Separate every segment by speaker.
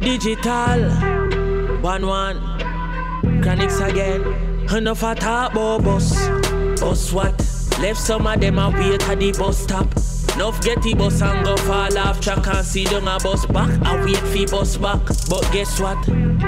Speaker 1: Digital. One one. Chronixx again. Enough a talk about oh, bus. Bus what? Left some of them a wait at the bus stop. Nuff get the bus and go fall off track and see down a bus back. I wait for bus back. But guess what?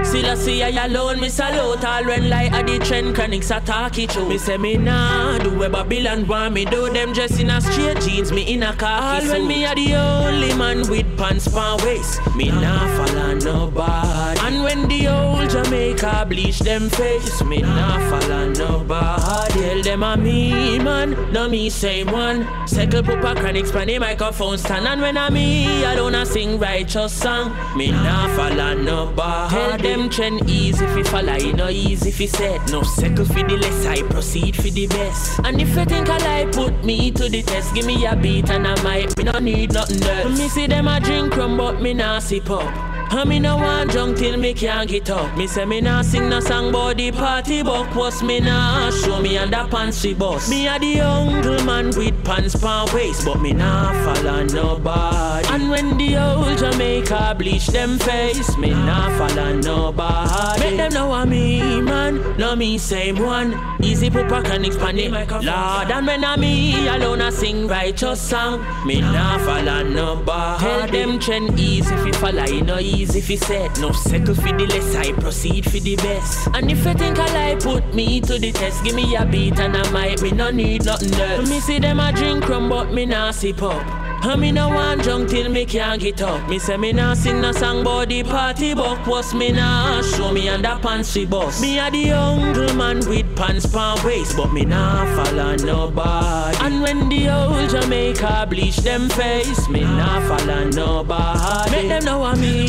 Speaker 1: Still I see I alone, me salute all when like at the trend chronics attack it Me say me nah do where Babylon want me do them dress in a straight jeans, me in a khaki All when me a the only man with pants pan waist, me nah follow nobody. And when the old Jamaica bleach them face, me nah follow nobody. Tell them a me man, no me same one. Settle pupa chronics pan the microphone stand and when I me I don't sing righteous song, me nah follow nobody. Tell them trend easy fi follow, you know easy fi set. No settle for the less, I proceed for the best. And if you think I lie, put me to the test. Give me a beat and I might, me no need nothing else. Me see them a drink rum, but me nah sip up. I me no want drunk till me can't get up. Me say me nah sing no song about the party but Post me nah show me under pants we bust. Me a the uncle man with pants pan waist, but me nah follow nobody. And when the old Jamaica bleach them face, me nah follow nobody. Make them know I'm me man, no me same one. Easy put mechanics pan the Lord, and when I me alone I sing righteous song, me nah follow nobody. Tell them trend easy if you follow, you know easy if you set. No settle for the less, I proceed for the best. And if you think I lie, put me to the test. Give me a beat and I might, me no need nothing else. Me see them a drink rum, but me nah sip up. And me no want drunk till me can't get up. Me say me nah sing no song about the party but Post me nah show me under pants we bust. Me a the uncle man with pants pan waist, but me nah follow nobody. And when the old Jamaica bleach them face, me nah follow nobody. Make them know I'm me.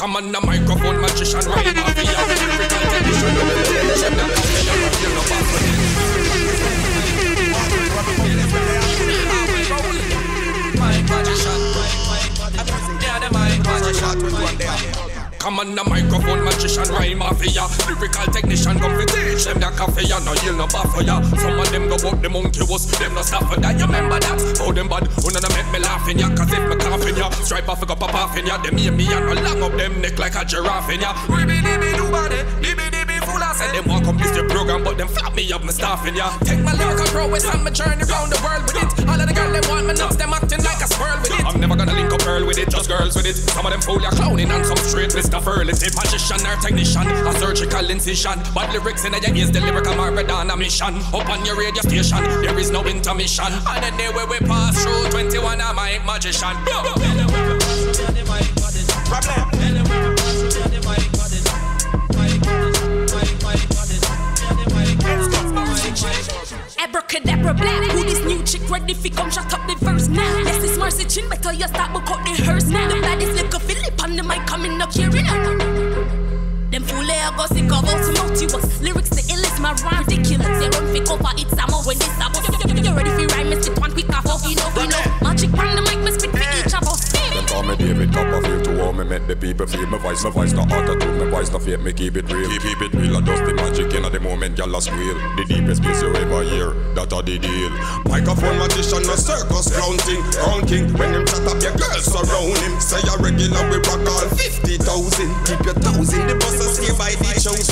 Speaker 2: Come on the microphone magician now We have lyrical back with it Mic magician Yeah the mic magician Come on the microphone magician, rhyme mafia. Lyrical technician, come to teach them that coffee You no yield no for ya. Some of them go up the monkey was Them no stop for that, you remember that? How them bad, who none make me laughing ya? Cause if me coughing ya Stripe off, go pop off in ya. Them hear me and no long up them neck like a giraffe in ya. Ribby dibby do body, dibby dibby fool I said them want this the program But them flap me up, me staffing ya. Take my lyrical prowess and my journey round the world with it. All of the girls they want me nuts, them acting like a with it I'm never gonna link up girl with it, just girls with it Some of them fool ya clowning and some straight Mr. Furlity Magician or technician A surgical incision Bad lyrics in your ears The lyrical Maradona mission Up on your radio station There is no intermission And the day where we pass through 21 I'm a magician
Speaker 3: Abracadabra black Who this new chick ready fi come shut up the verse. Now Yes, this mercy chin better you start book out the hearse now The baddest little Philip on the mic coming up here now them fool they go sick of tumultuous Lyrics the illest, my rhyme ridiculous They run fi cover, it's a mouth when this a bust You ready fi rhyme, me spit one quick off off Enough, enough, magic on the mic, me
Speaker 4: make the people feel My voice, my voice not auto-tune, my voice not fake, me keep it real Keep, keep it real, I just the magic in at the moment, y'all a squeal The deepest place you ever hear, that a the deal
Speaker 5: Microphone magician, a circus clown thing Crown king, when him chat up your girls surround him Say a regular we rock all 50,000 Keep your toes in the buses here by the chosen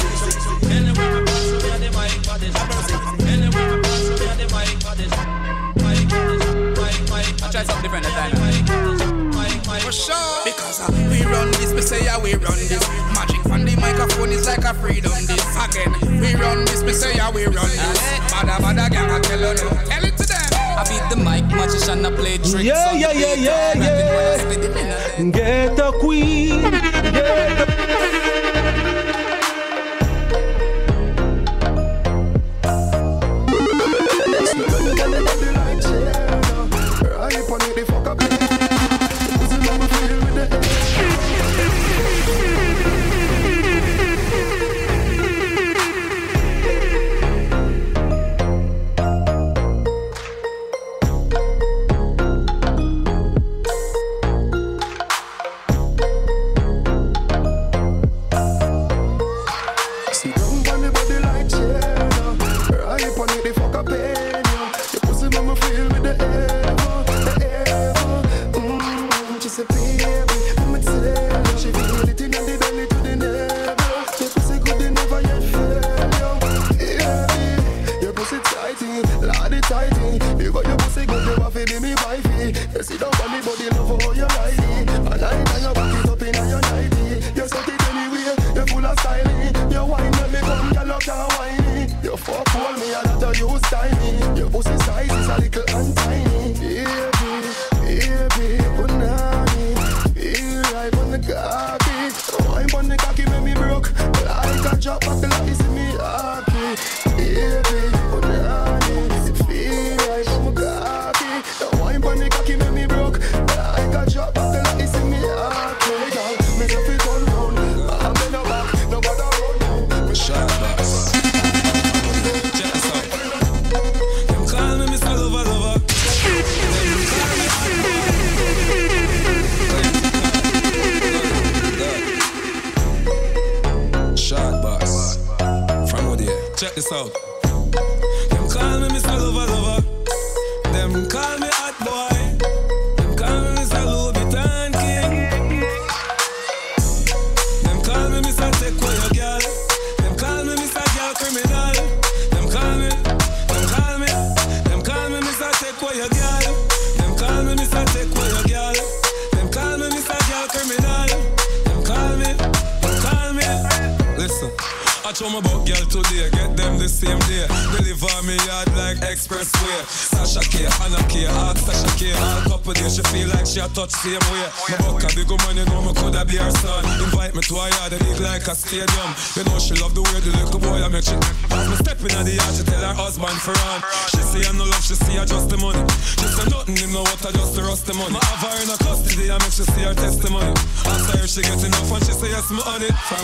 Speaker 2: I try something different this time
Speaker 6: For sure. Because uh, we run this, we say yeah we run this. Magic from the microphone is like a freedom this Again, we run this, we say yeah we run this. Bada bada gang, I tell you no. Tell it to them.
Speaker 2: I beat the mic, magician, I play tricks
Speaker 7: Yeah,
Speaker 2: on
Speaker 7: yeah, yeah, yeah,
Speaker 2: rapping when I
Speaker 7: yeah.
Speaker 2: spit it in a
Speaker 7: Get a queen, get a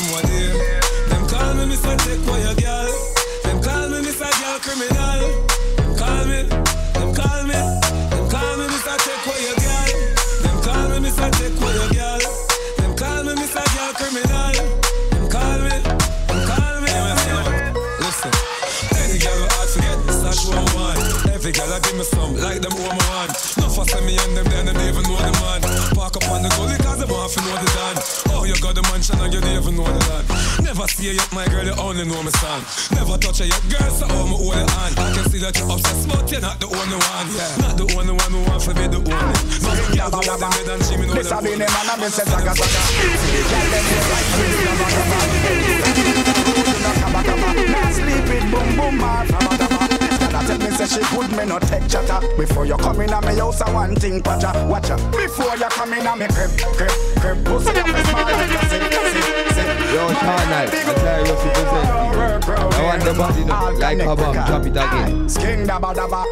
Speaker 8: me you
Speaker 9: yet, my girl, you only know me son. Never touch you yet, girl, so me hold your hand. I can see that you're obsessed, but you're not the only one. Yeah. Not the only one who want to be the only. No, you can't go out the bed and she me know
Speaker 8: This
Speaker 9: them
Speaker 8: a be the
Speaker 9: fool.
Speaker 8: man a me say zaga zaga. Girl them here like me gabba gabba. Gabba gabba. Now sleep it boom boom mar gabba gabba. Girl a tell me say she good me no take chatter. Before you come in a me house a one thing patcha. Watch ya. Before you come in a me crib crib crib. Pussy up me small like a zip zip zip.
Speaker 10: Yo, Sean Knight, I tell you, you present I want the body no, like a bomb, drop it again.
Speaker 8: Skin dabba dabba.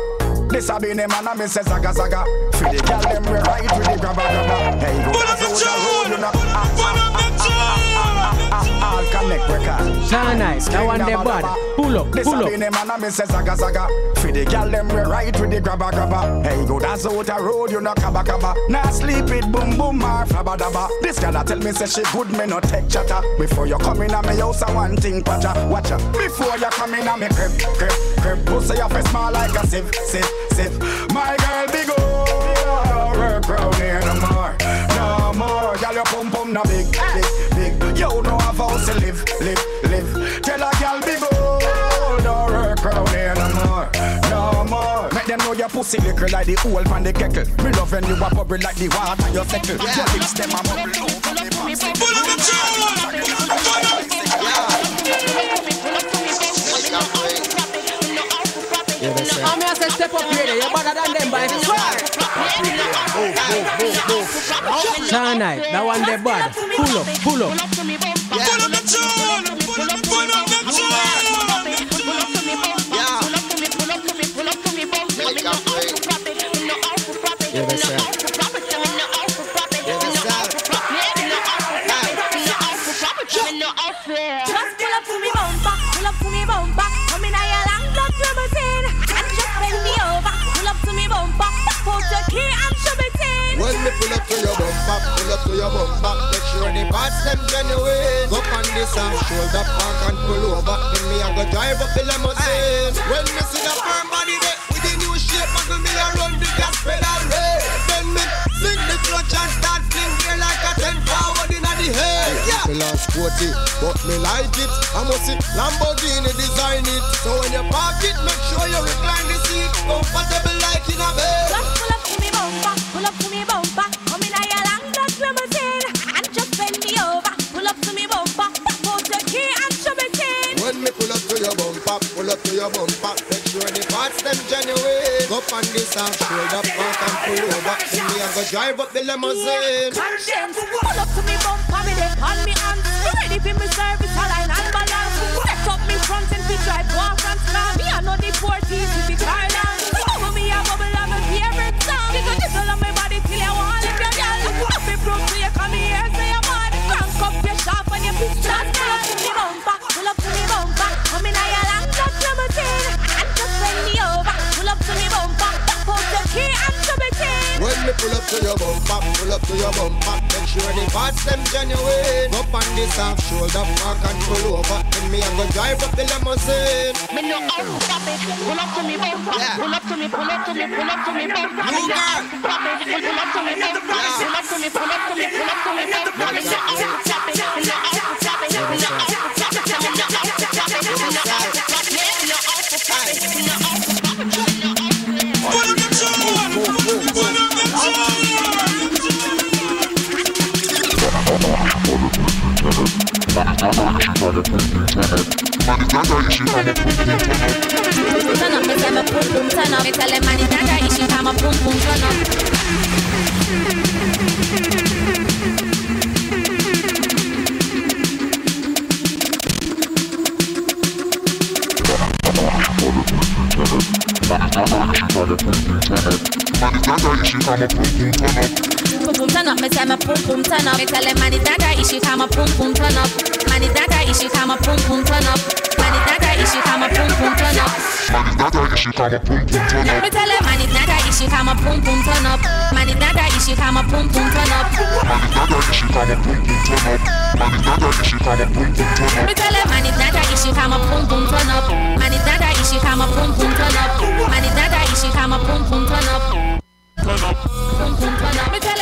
Speaker 8: This a be the man a me say zaga zaga. For the girl them we ride with the grabba grabba. Hey go dance on the road you know. All connect record.
Speaker 11: Sean Knight, that one the bad. Pull up, pull
Speaker 8: a
Speaker 11: up.
Speaker 8: the man a me say zaga zaga. For the girl them we ride with the grabba grabba. Hey go dance out the road you know kaba kaba. Now sleep it boom boom mar flabba dabba. This girl a tell me say she good me no take chatter. Before you come in a me house a one thing patcha. Watch ya. Before you come in a me crib crib crib. Pussy your face small like a sieve sieve sieve. My girl big oh, work round here no more, no more. Girl your pum pum no big big. You know have house to live live live. Tell a girl big oh, don't work round here no more, no more. Make them know your pussy liquor like the old pan the kettle. Me love when you a bubble like the water you settle. Your lips them a bubble over the pumps.
Speaker 11: I'm here to step up here, you're better than them by far. Sean Knight, that one the bad. Pull up, pull up.
Speaker 12: Just pull up to me bumper, pull up pull up to your
Speaker 13: bumper, pull up to your bumper, sure the parts them genuine. Go on this and shoulder park and pull over. Then me I go drive up the limousine. When me see the firm body there with the new shape, buckle me I run the gas pedal red. Then me sing the clutch and start fling gear like a ten forward in the head. Yeah. Me last sporty, but me like it. I must see Lamborghini design it. So when you park it, make sure you recline the seat. Comfortable your bumper. Make sure the parts them genuine. Go on this off shoulder, park and pull over. Then me I go drive up the limousine.
Speaker 3: Pull up to me bumper, me they on me on. Ready for me service, align and balance. Set up me front and we drive and slam. Me I know the 40s with the car
Speaker 13: genuine. Go on this off shoulder, park and pull over. Then me I go drive up the limousine.
Speaker 3: Me no to stop it. Pull up to me bumper. Pull up to me, pull up to me, pull up to me no how to stop it. Pull up to me bumper. Pull up to me, pull up to me, pull up to me bumper. Me no how stop it. Turn up, me say me pum turn up. Me a pum turn up. Turn up, me say me pum pum turn up. Me tell it's not a issue, 'cause my pum pum turn up. Man a turn up. It's not a issue, 'cause my pum pum turn up. Me tell man it's not a issue, 'cause my pum pum turn up. Man it's not a issue, 'cause my pum pum turn up. Me tell man it's not a issue, 'cause my pum pum turn up. Man not a issue, 'cause my pum pum turn up. Man not a issue, 'cause my pum pum turn up. Pum pum turn up. Me tell man it's not a issue, 'cause my pum pum turn up. Man not a issue, 'cause my pum pum turn up. Man not a issue, 'cause my pum pum turn up. Turn up. Pum pum turn up. Me tell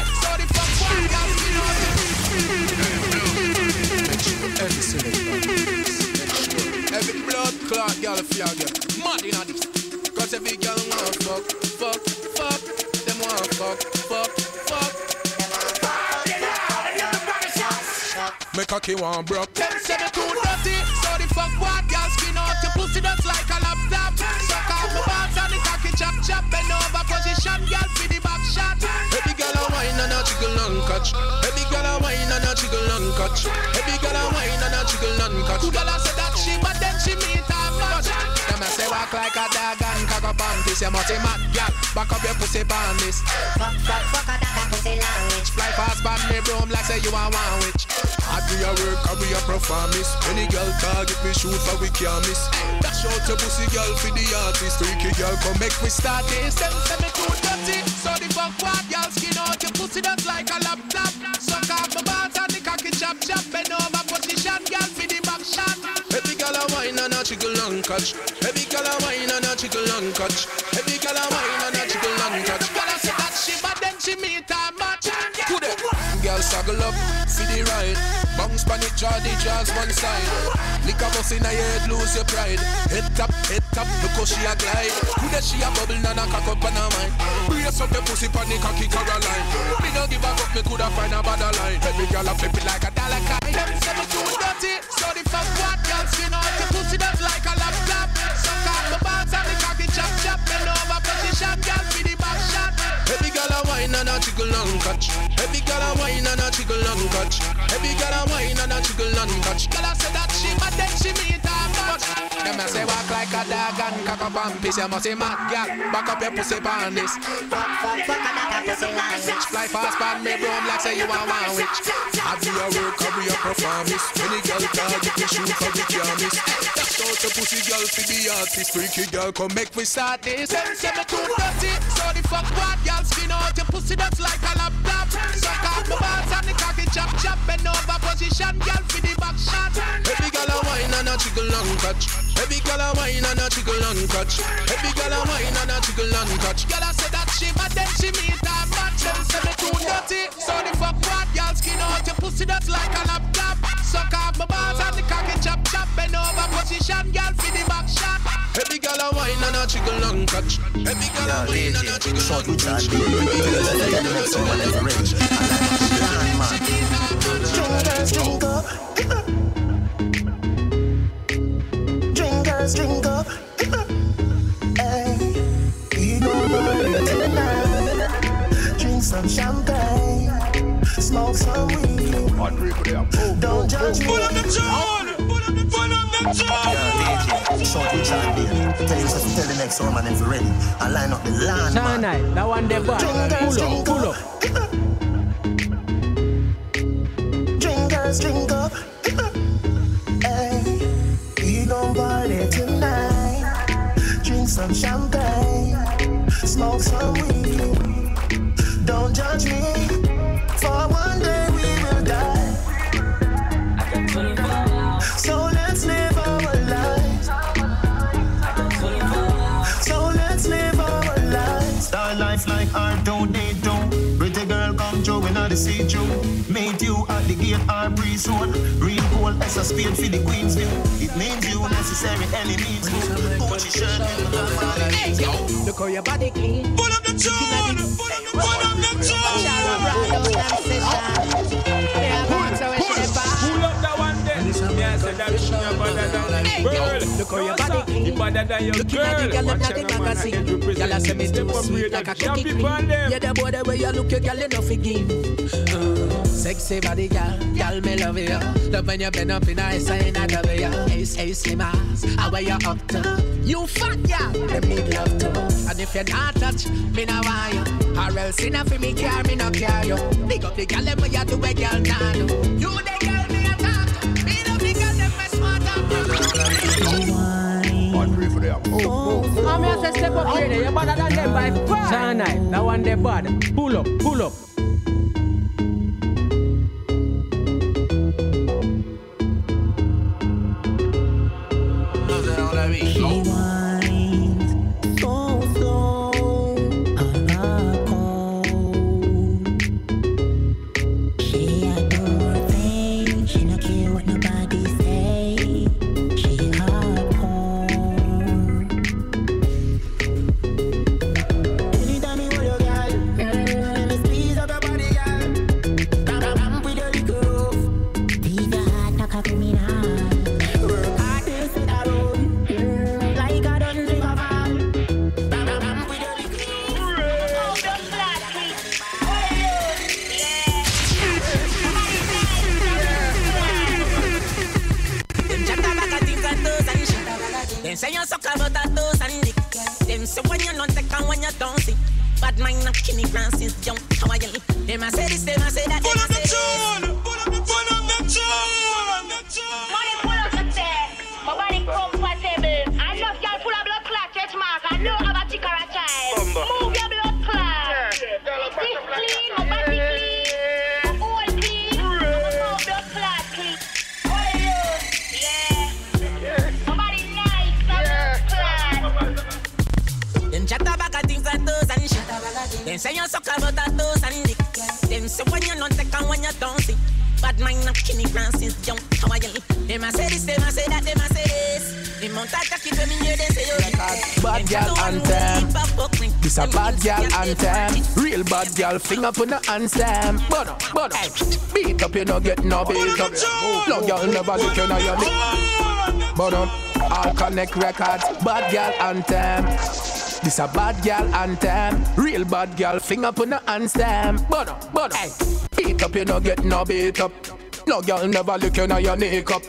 Speaker 2: Every
Speaker 6: blood clot gal if you mad inna this. Cause every gal want fuck, fuck, fuck. Them want fuck, fuck, fuck.
Speaker 2: Me cocky one broke.
Speaker 6: Them say me too dirty, so the fuck what gal skin out your pussy that's like a laptop. Suck off my balls and the cocky chop chop. Bend over position, gal for the back shot. A wine and a jiggle and catch. Every gal a wine and a jiggle and catch. Every gal a wine and a jiggle and catch. Gal a say that she, but then she meet her match. Them a say walk like a dog and cock up on this. You must be mad, gal. Back up your pussy pan this.
Speaker 3: Fuck, fuck, fuck, I got that pussy language.
Speaker 6: Fly fast, ban me broom like say you a one witch.
Speaker 2: I do your work, I be a performance. Any girl target me, shoot for we can't miss. Dash out your pussy girl for the artist. Freaky girl, come make me start this.
Speaker 6: Them say me too dirty, so the fuck what y'all your pussy that's like a laptop. Suck off my balls and the cocky chop chop. Bend over position, girl for the back shot.
Speaker 2: Every girl a wine and a jiggle and catch. Every girl a wine and a jiggle and catch. Every girl a wine and a jiggle and catch.
Speaker 6: Girl I say that she, but then she meet her match.
Speaker 2: Put it. Girl saggle up for the ride. Bounce pan it, draw the jaws one side. A in her head, lose your pride. Head top, head top, look how she a glide. Could she a bubble and a cock up on her mind. Brace up your pussy pan the cocky Caroline. Me no give a fuck, me coulda find a better line. Every girl a flip it like a dollar coin.
Speaker 6: Them me too dirty, so the fuck what y'all skin out your pussy that's like a laptop. Suck off my balls and the cocky chop chop. Bend over position, girl for the back shot.
Speaker 2: Every girl a wine and a jiggle and catch. Every girl a wine and a jiggle and catch. Every girl a wine and a jiggle and catch.
Speaker 6: Girl I say that she, but then she meet her match. Them a say walk like a dog and cock up and piss. You must say mad, girl. Back up your pussy pan this.
Speaker 3: Fuck, fuck, fuck, I got pussy language.
Speaker 6: Fly fast, pan me broom like say you a one witch.
Speaker 2: I do your work, I be a performance. Any girl target me, shoot for the. Dash out the pussy girl for the artist. Freaky girl, come make me start this.
Speaker 6: Them say me too dirty, so the fuck what y'all skin out your pussy that's like a laptop. Suck off my balls and the cocky chop chop. Bend over position, girl for the back shot.
Speaker 2: Every girl a wine and a jiggle and catch.
Speaker 14: Every girl a wine and a jiggle and catch. Every girl a wine and a jiggle and catch. Girl a say that she but then she meet a match. Them say me too dirty, so the fuck what? Girl skin out your pussy that's like a laptop. Suck off my balls and the cocky chop chop. Bend over position, girl for the back shot. Every girl a wine and a jiggle and catch. Every girl a wine and a jiggle and catch.
Speaker 15: Drinkers drink up. Hey, some champagne, smoke some weed. Don't judge me.
Speaker 14: Pull up the tune. Pull up the pull up the tune.
Speaker 15: Short with John Deere. Tell him to tell the next woman if ready. I line up the land.
Speaker 2: Shine night, that one there bad. Pull up, pull up.
Speaker 15: Drinkers drink up. Hey, we gon' party tonight. Drink some champagne, smoke some weed. Don't judge me, for one the see through. Meet you at the gate or pre-zone. Real cold as a spade for the queen's view. It means you necessary any means. Gucci shirt in the family.
Speaker 2: Look how your body clean.
Speaker 14: Pull up the tune. Pull up the pull up the
Speaker 16: Pull up that one there. Me I said that girl.
Speaker 2: Look how your body clean.
Speaker 16: You better than your
Speaker 2: Looking at the
Speaker 16: girl.
Speaker 2: girl
Speaker 16: Watch
Speaker 2: in
Speaker 16: out,
Speaker 2: the
Speaker 16: man, I
Speaker 2: magazine. Girl, I say me too sweet like a cookie
Speaker 16: it them.
Speaker 2: Yeah, the boy the way you look, your girl enough to give. Uh, sexy body, girl, girl me love you. Love when you bend up in a sign I love you. Hey, slim how are you up to? You fat girl, them need love too. And if you're not touch, me no want you. Or else enough for me care, me no care you. Big up the girl, them way you do a girl nah. You the girl
Speaker 16: I'm here to step up here. You're better than them by far.
Speaker 2: Shine that one there bad. Pull up, pull up.
Speaker 17: Bad
Speaker 2: girl finger up on the anthem. Bono, bono. Beat up, you no get no beat up. No girl never look you your me. Bono. All connect records. Bad girl anthem. This a bad girl anthem. Real bad girl finger on the anthem. Bono, bono. Beat up, you no get no beat up. No girl never look you your makeup.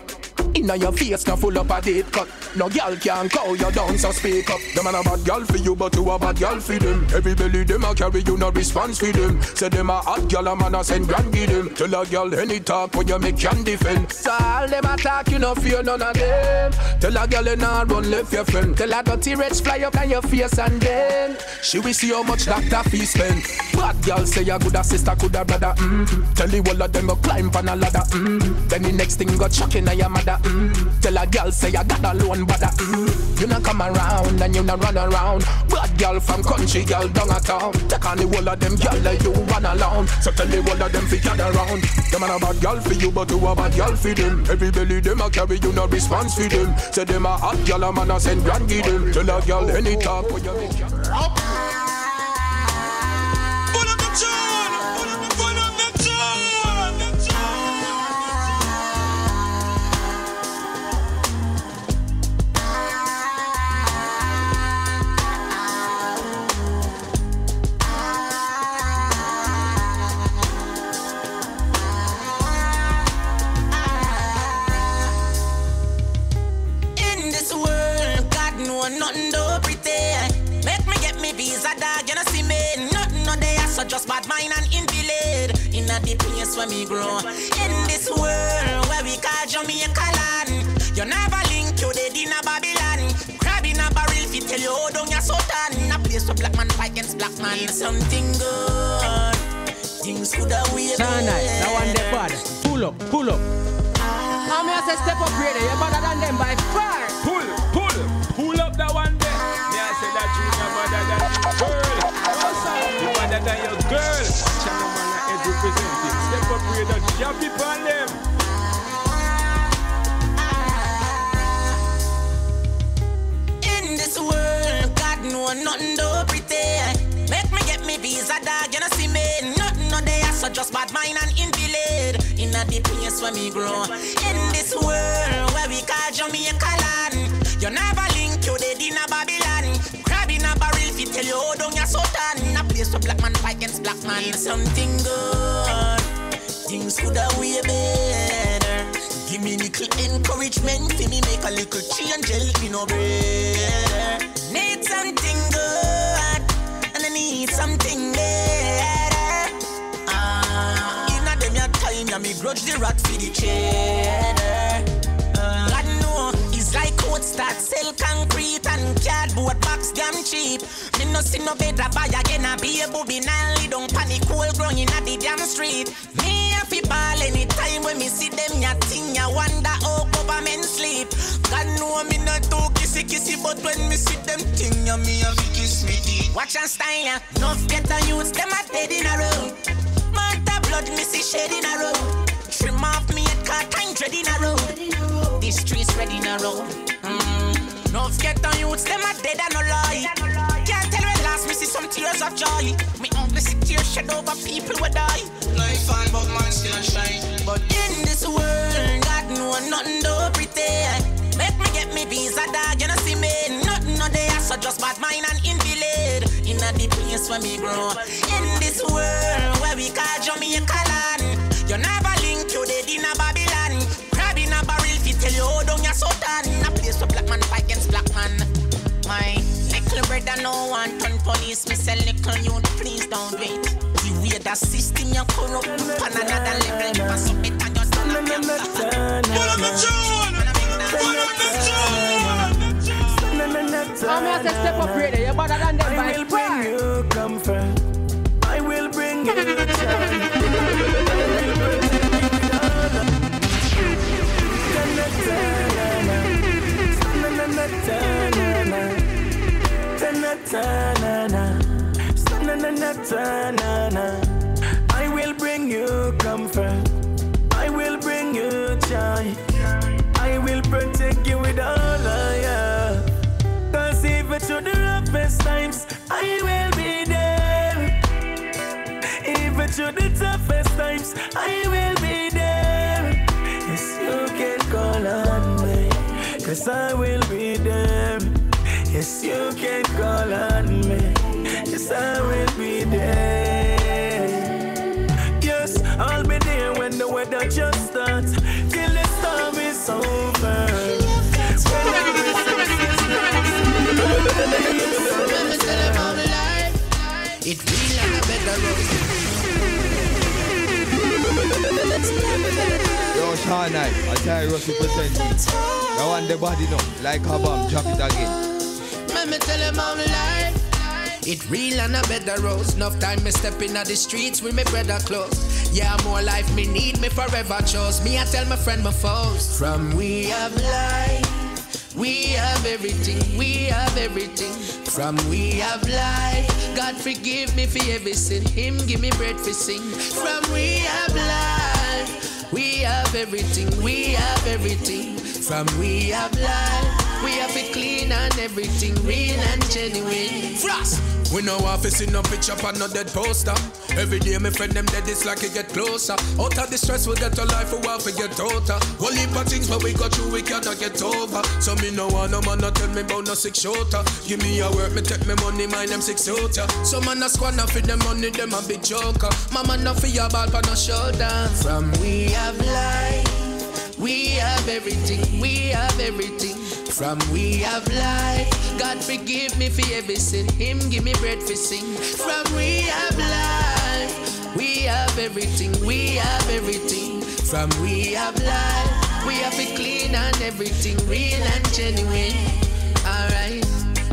Speaker 2: Inna your face, now full up a deep cut. No girl can call you down, so speak up. Them man a bad girl for you, but you a bad girl for them. Every belly them a carry you, no response for them. Say them a hot girl, a man a send grand give them. Tell a girl any talk when you make can defend. So all them attack, you no fear none of them. Tell a girl you not run left your friend. Tell a dirty reds fly up on your face and then she will see how much doctor fee spend. Bad girl say a good a sister, good a brother. Mm-hmm. Tell the whole of them go climb on a ladder. Mm-hmm. Then the next thing got shocking at your mother. Mm. Tell a girl say I got a loan, but mm. you not come around and you not run around. Bad girl from country, girl down a town. Take on the whole of them girl like you one alone. So tell the whole of them fi gather around. Them a bad girl for you, but you a bad girl for them. Every belly them a carry you no response for them. Say them a hot girl a man a send grand give them. Tell a girl any talk when you make
Speaker 11: Pull up, pull up. How me I say step up here? You're better than them by far.
Speaker 16: Pull, pull, pull up that one there. Me I say that you are better than your girl. You better than your girl. Channel man like Ed representing. Step up here, the jump people on them.
Speaker 18: In this world, God know nothing do pretend. Make me get me visa, dog, you know see me. Nothing no day, so just bad mind and invalid. In the place where me grow. In this world where we call Jamaica land. You never link you dead in a Babylon. Crab in a barrel, fi tell you how down your sultan. A place where black man fight against black man. Need something good. Things could have way better. Give me little encouragement, fi me make a little change, help me no better. Need something good, and I need something better. Grudge the rat for the cheddar. God know, it's like coat start sell concrete and cardboard box damn cheap. Me no see no better buy again, I be a booby now, lay down panic hole growing at the damn street. Me fi ball anytime when me see them, ya ting, ya wonder how government sleep. God know me not too kissy kissy, but when me see them ting, ya me fi kiss me deep. Watch and style, ya. No better youths, them a dead in a row. Murder blood, me see shed in a row. Trim off me head, car time dread in a row. These streets ready in a row. Mm. No forget on youths, them a dead and no lie. Can't tell when last me see some tears of joy. Me only see tears shed over people who die. Life fine, but mine still shine. But in this world, God know nothing do pretend. Make me get me visa, dog, you know see me. Nothing no day, so just bad mind and invalid. In a the place where me grow. In this world where we call Jamaica land. You never In a place where black man fight against black man. My little brother no one turn police. Me say little youth, please don't wait. The way the system you corrupt on another level. Pass up it and just stand up your Pull up the tune. Pull up the
Speaker 11: How me I say step up here? You're better than them by
Speaker 14: I will
Speaker 11: far.
Speaker 14: bring you comfort. I will bring you I will bring you comfort. I will bring you joy. I will protect you with all I have. Cause even through the roughest times, I will be there. Even through the toughest times, I will be there. Yes, you can call on me. Cause I will be there. Yes, you can call on me. Yes, I will be there. Yes, I'll be there when the weather just starts. Till the storm is over.
Speaker 2: It feel like a better
Speaker 16: Yo, Sean Knight, I tell you what's representing. Now on the body no, like a bomb, drop it again.
Speaker 2: Let me tell him I'm life.
Speaker 14: It real and a better rose. Enough time me step in the streets with me brother close. Yeah, more life me need me forever chose. Me I tell my friend my foes. From we have life, we have everything, we have everything. From we have life, God forgive me for every sin. Him give me bread for sing. From we have life, we have everything, we have everything. From we have life, we have it clean and everything real and genuine.
Speaker 2: Frost. We know to see no picture on no dead poster. Every day my friend them dead, it's like it get closer. Out of the stress we get a life, we want to get outer. One heap of things but we go through, we cannot get over. So me no want no man no tell me about no six shooter. Give me a work, me take me money, mind them six shooter. So man a squander for them money, them a big joker. Mama no for your ball, but no shoulder.
Speaker 14: From we have life, we have everything, we have everything. From we have life, God forgive me for every sin. Him give me bread for sing. From we have life, we have everything, we have everything. From we have life, we have it clean and everything real and genuine. Alright.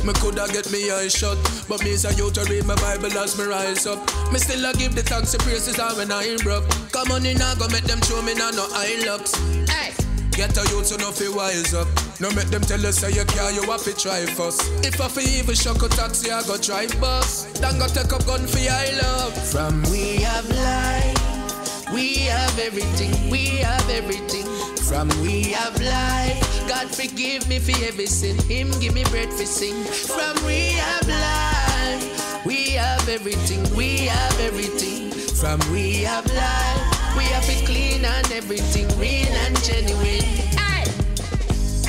Speaker 2: Me coulda get me eyes shut, but me is a youth to read my Bible as me rise up. Me still a give the thanks and praises all when I ain't broke. Come on in, I go make them show me now no eye locks. Hey. Get a youth no fi wise up. No make them tell you say you care, you have to try first. If I fi even shock a taxi, I go try bus. Then go take up gun for your love.
Speaker 14: From we have life, we have everything, we have everything. From we have life, God forgive me for every sin. Him give me bread for sing. From we have life, we have everything, we have everything. From we have life, have it clean and everything real and genuine. Aye.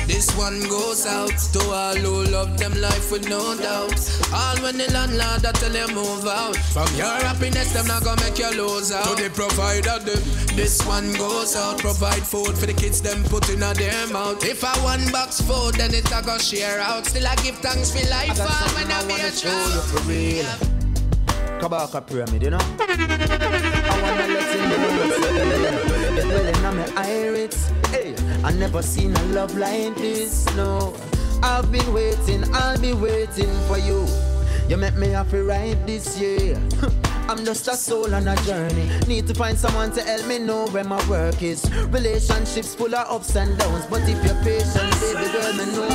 Speaker 2: This one goes out to all who love them life with no doubt. All when the landlord that tell you move out. From your happiness, them not gonna make you lose out. To the provider, them. This one goes out. Provide food for the kids, them put in a their mouth. If I one box food, then it a go share out. Still I give thanks for life,
Speaker 19: I got
Speaker 2: farm I
Speaker 19: I
Speaker 2: be a
Speaker 19: show you for real. Kabaka pyramid, you know. I wanna let you know it's my. Hey, I never seen a love like this. No, I've been waiting, I'll be waiting for you. You make me happy right this year. I'm just a soul on a journey. Need to find someone to help me know where my work is. Relationships full of ups and downs, but if you're patient, baby girl, me know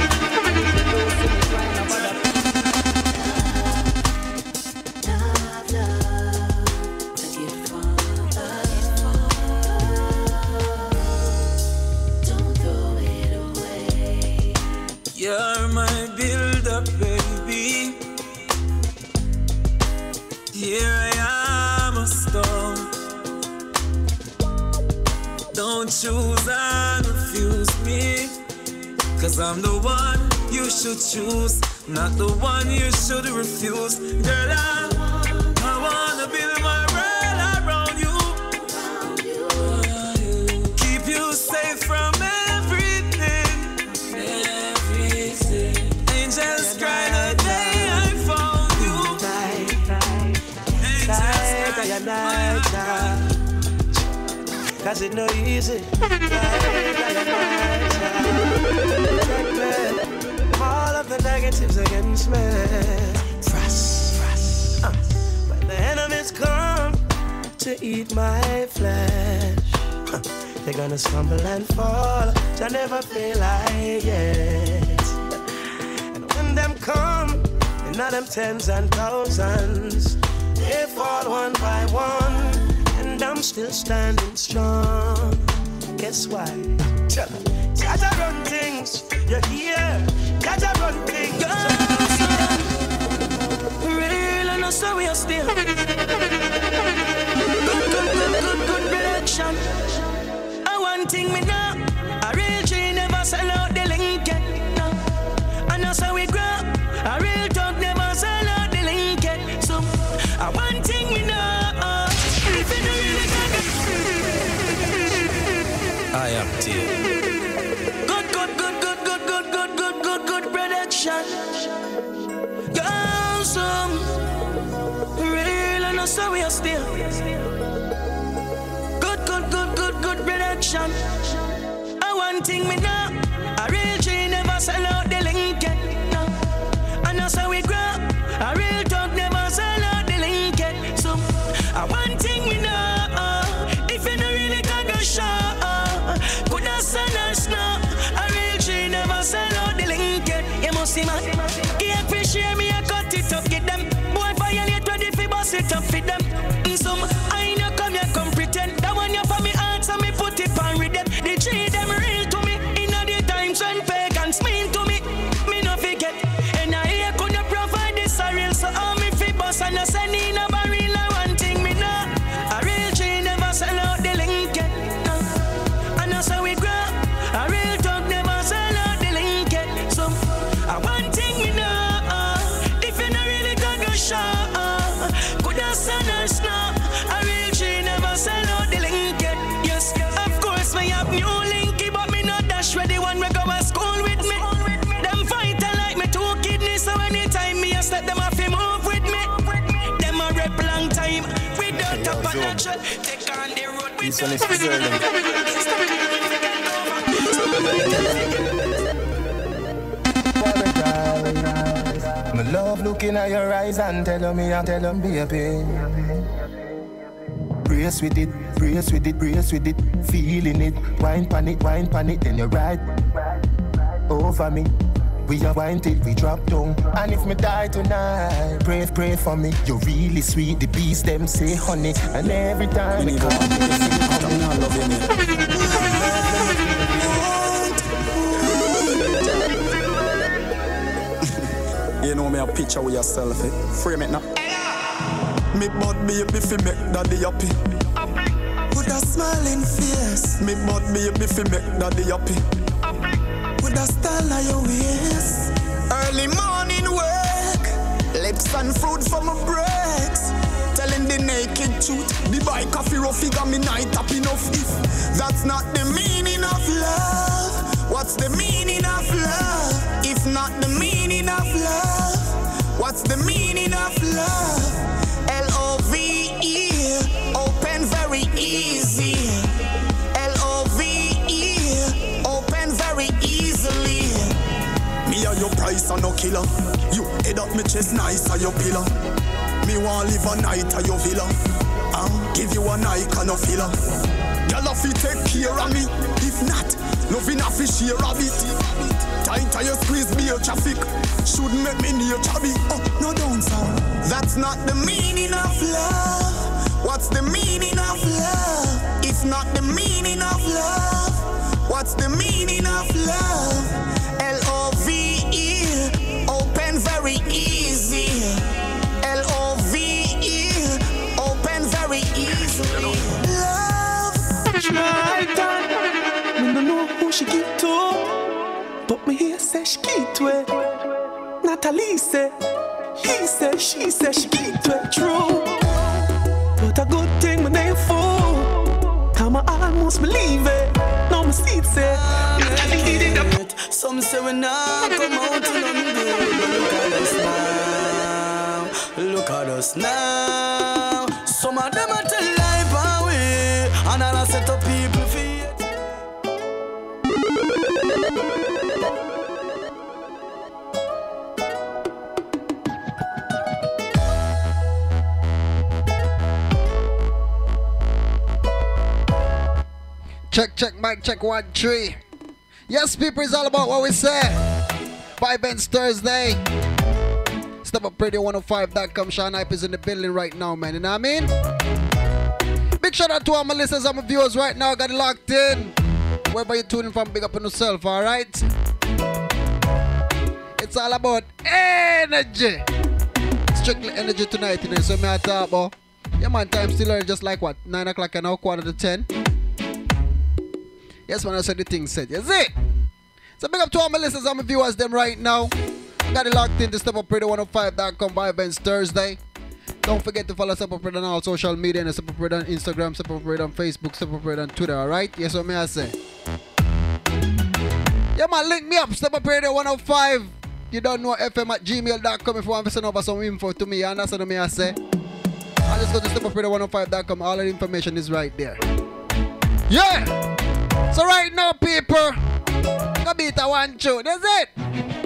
Speaker 20: You're my build up, baby. Here I am, a stone. Don't choose and refuse me. Cause I'm the one you should choose, not the one you should refuse. Girl, I Angels cry.
Speaker 21: Cause it no easy. All of the negatives against me. Frost, frost. Uh, when the enemies come to eat my flesh, huh, they're gonna stumble and fall. I never feel like it. And when them come, and not them tens and thousands, they fall one by one and I'm still standing strong. Guess why? Jaja run things, you hear? Jaja run things. Real and so we are still. Good, good, good, good, good production. I one thing me know, passion. Real and us we are still. Good, good, good, good, good production. I one thing me now. A real G never sell out the Lincoln. No.
Speaker 22: And us we grow. A real the road
Speaker 7: This one is for Zerlin.
Speaker 15: My love looking at your eyes and tell me and tell them baby. Brace with it, brace with it, brace with it, feeling it, wine pan it, wine pan it, then you ride over me. We are wine till we drop down. And if me die tonight, pray, pray for me. You're really sweet, the bees them say honey. And every time we come, come now loving.
Speaker 23: You know me a picture with yourself, eh? Frame it now. Me bud baby fi make daddy happy. With a smiling face. Me bud baby fi make daddy happy. With a style of your waist. Early morning work. Lips and fruit for my breaks. Telling the naked truth. The bike coffee rough figure me night up enough. If that's not the meaning of love, what's the meaning of love? If not the meaning of love, what's the meaning of love? L O V E, open very easy. L O V E, open very easily. Me a your price and no killer. You head up me chest nice are your pillar. Me want live a night at your villa. Uh, give you a night and a filler. Girl, if you take care of me, if not, loving a fish share of it. Tight to you squeeze me your traffic. Should make me near chubby. Oh, no down sound. That's not the meaning of love. What's the meaning of love? It's not the meaning of love, what's the meaning of love?
Speaker 22: It. Natalie say, he say, she say she to it. True, but a good thing my name fool. Come I almost believe it. No me see it say, Natalie it up.
Speaker 7: Some say we not come out to but look at us now. Look at us now. Some of them
Speaker 24: Check, check, mic, check, one, three. Yes, people, it's all about what we say. Five Benz Thursday. Step up radio 105.com. Sean Hype is in the building right now, man. You know what I mean? Big shout out to all my listeners and my viewers right now. Got it locked in. Wherever you're tuning from, big up on yourself, all right? It's all about energy. Strictly energy tonight, you know. So, me I talk about. Yeah, man, time still early, just like what? 9 o'clock and now, quarter to 10. Yes, when I said the thing said, you see? So big up to all my listeners and my viewers them right now. Got it locked in to Step Up Radio 105.com by events Thursday. Don't forget to follow Step Up Radio on all social media and Step Up Radio on Instagram, Step Up Radio on Facebook, Step Up Radio on Twitter, alright? Yes, what may I say? Yeah, man, link me up, Step Up Radio 105. You don't know FM at gmail.com if you want to send over some info to me, you understand what me I say? I just go to stepupradio105.com, all the information is right there. Yeah! So right now, people, go beat a one two. That's it.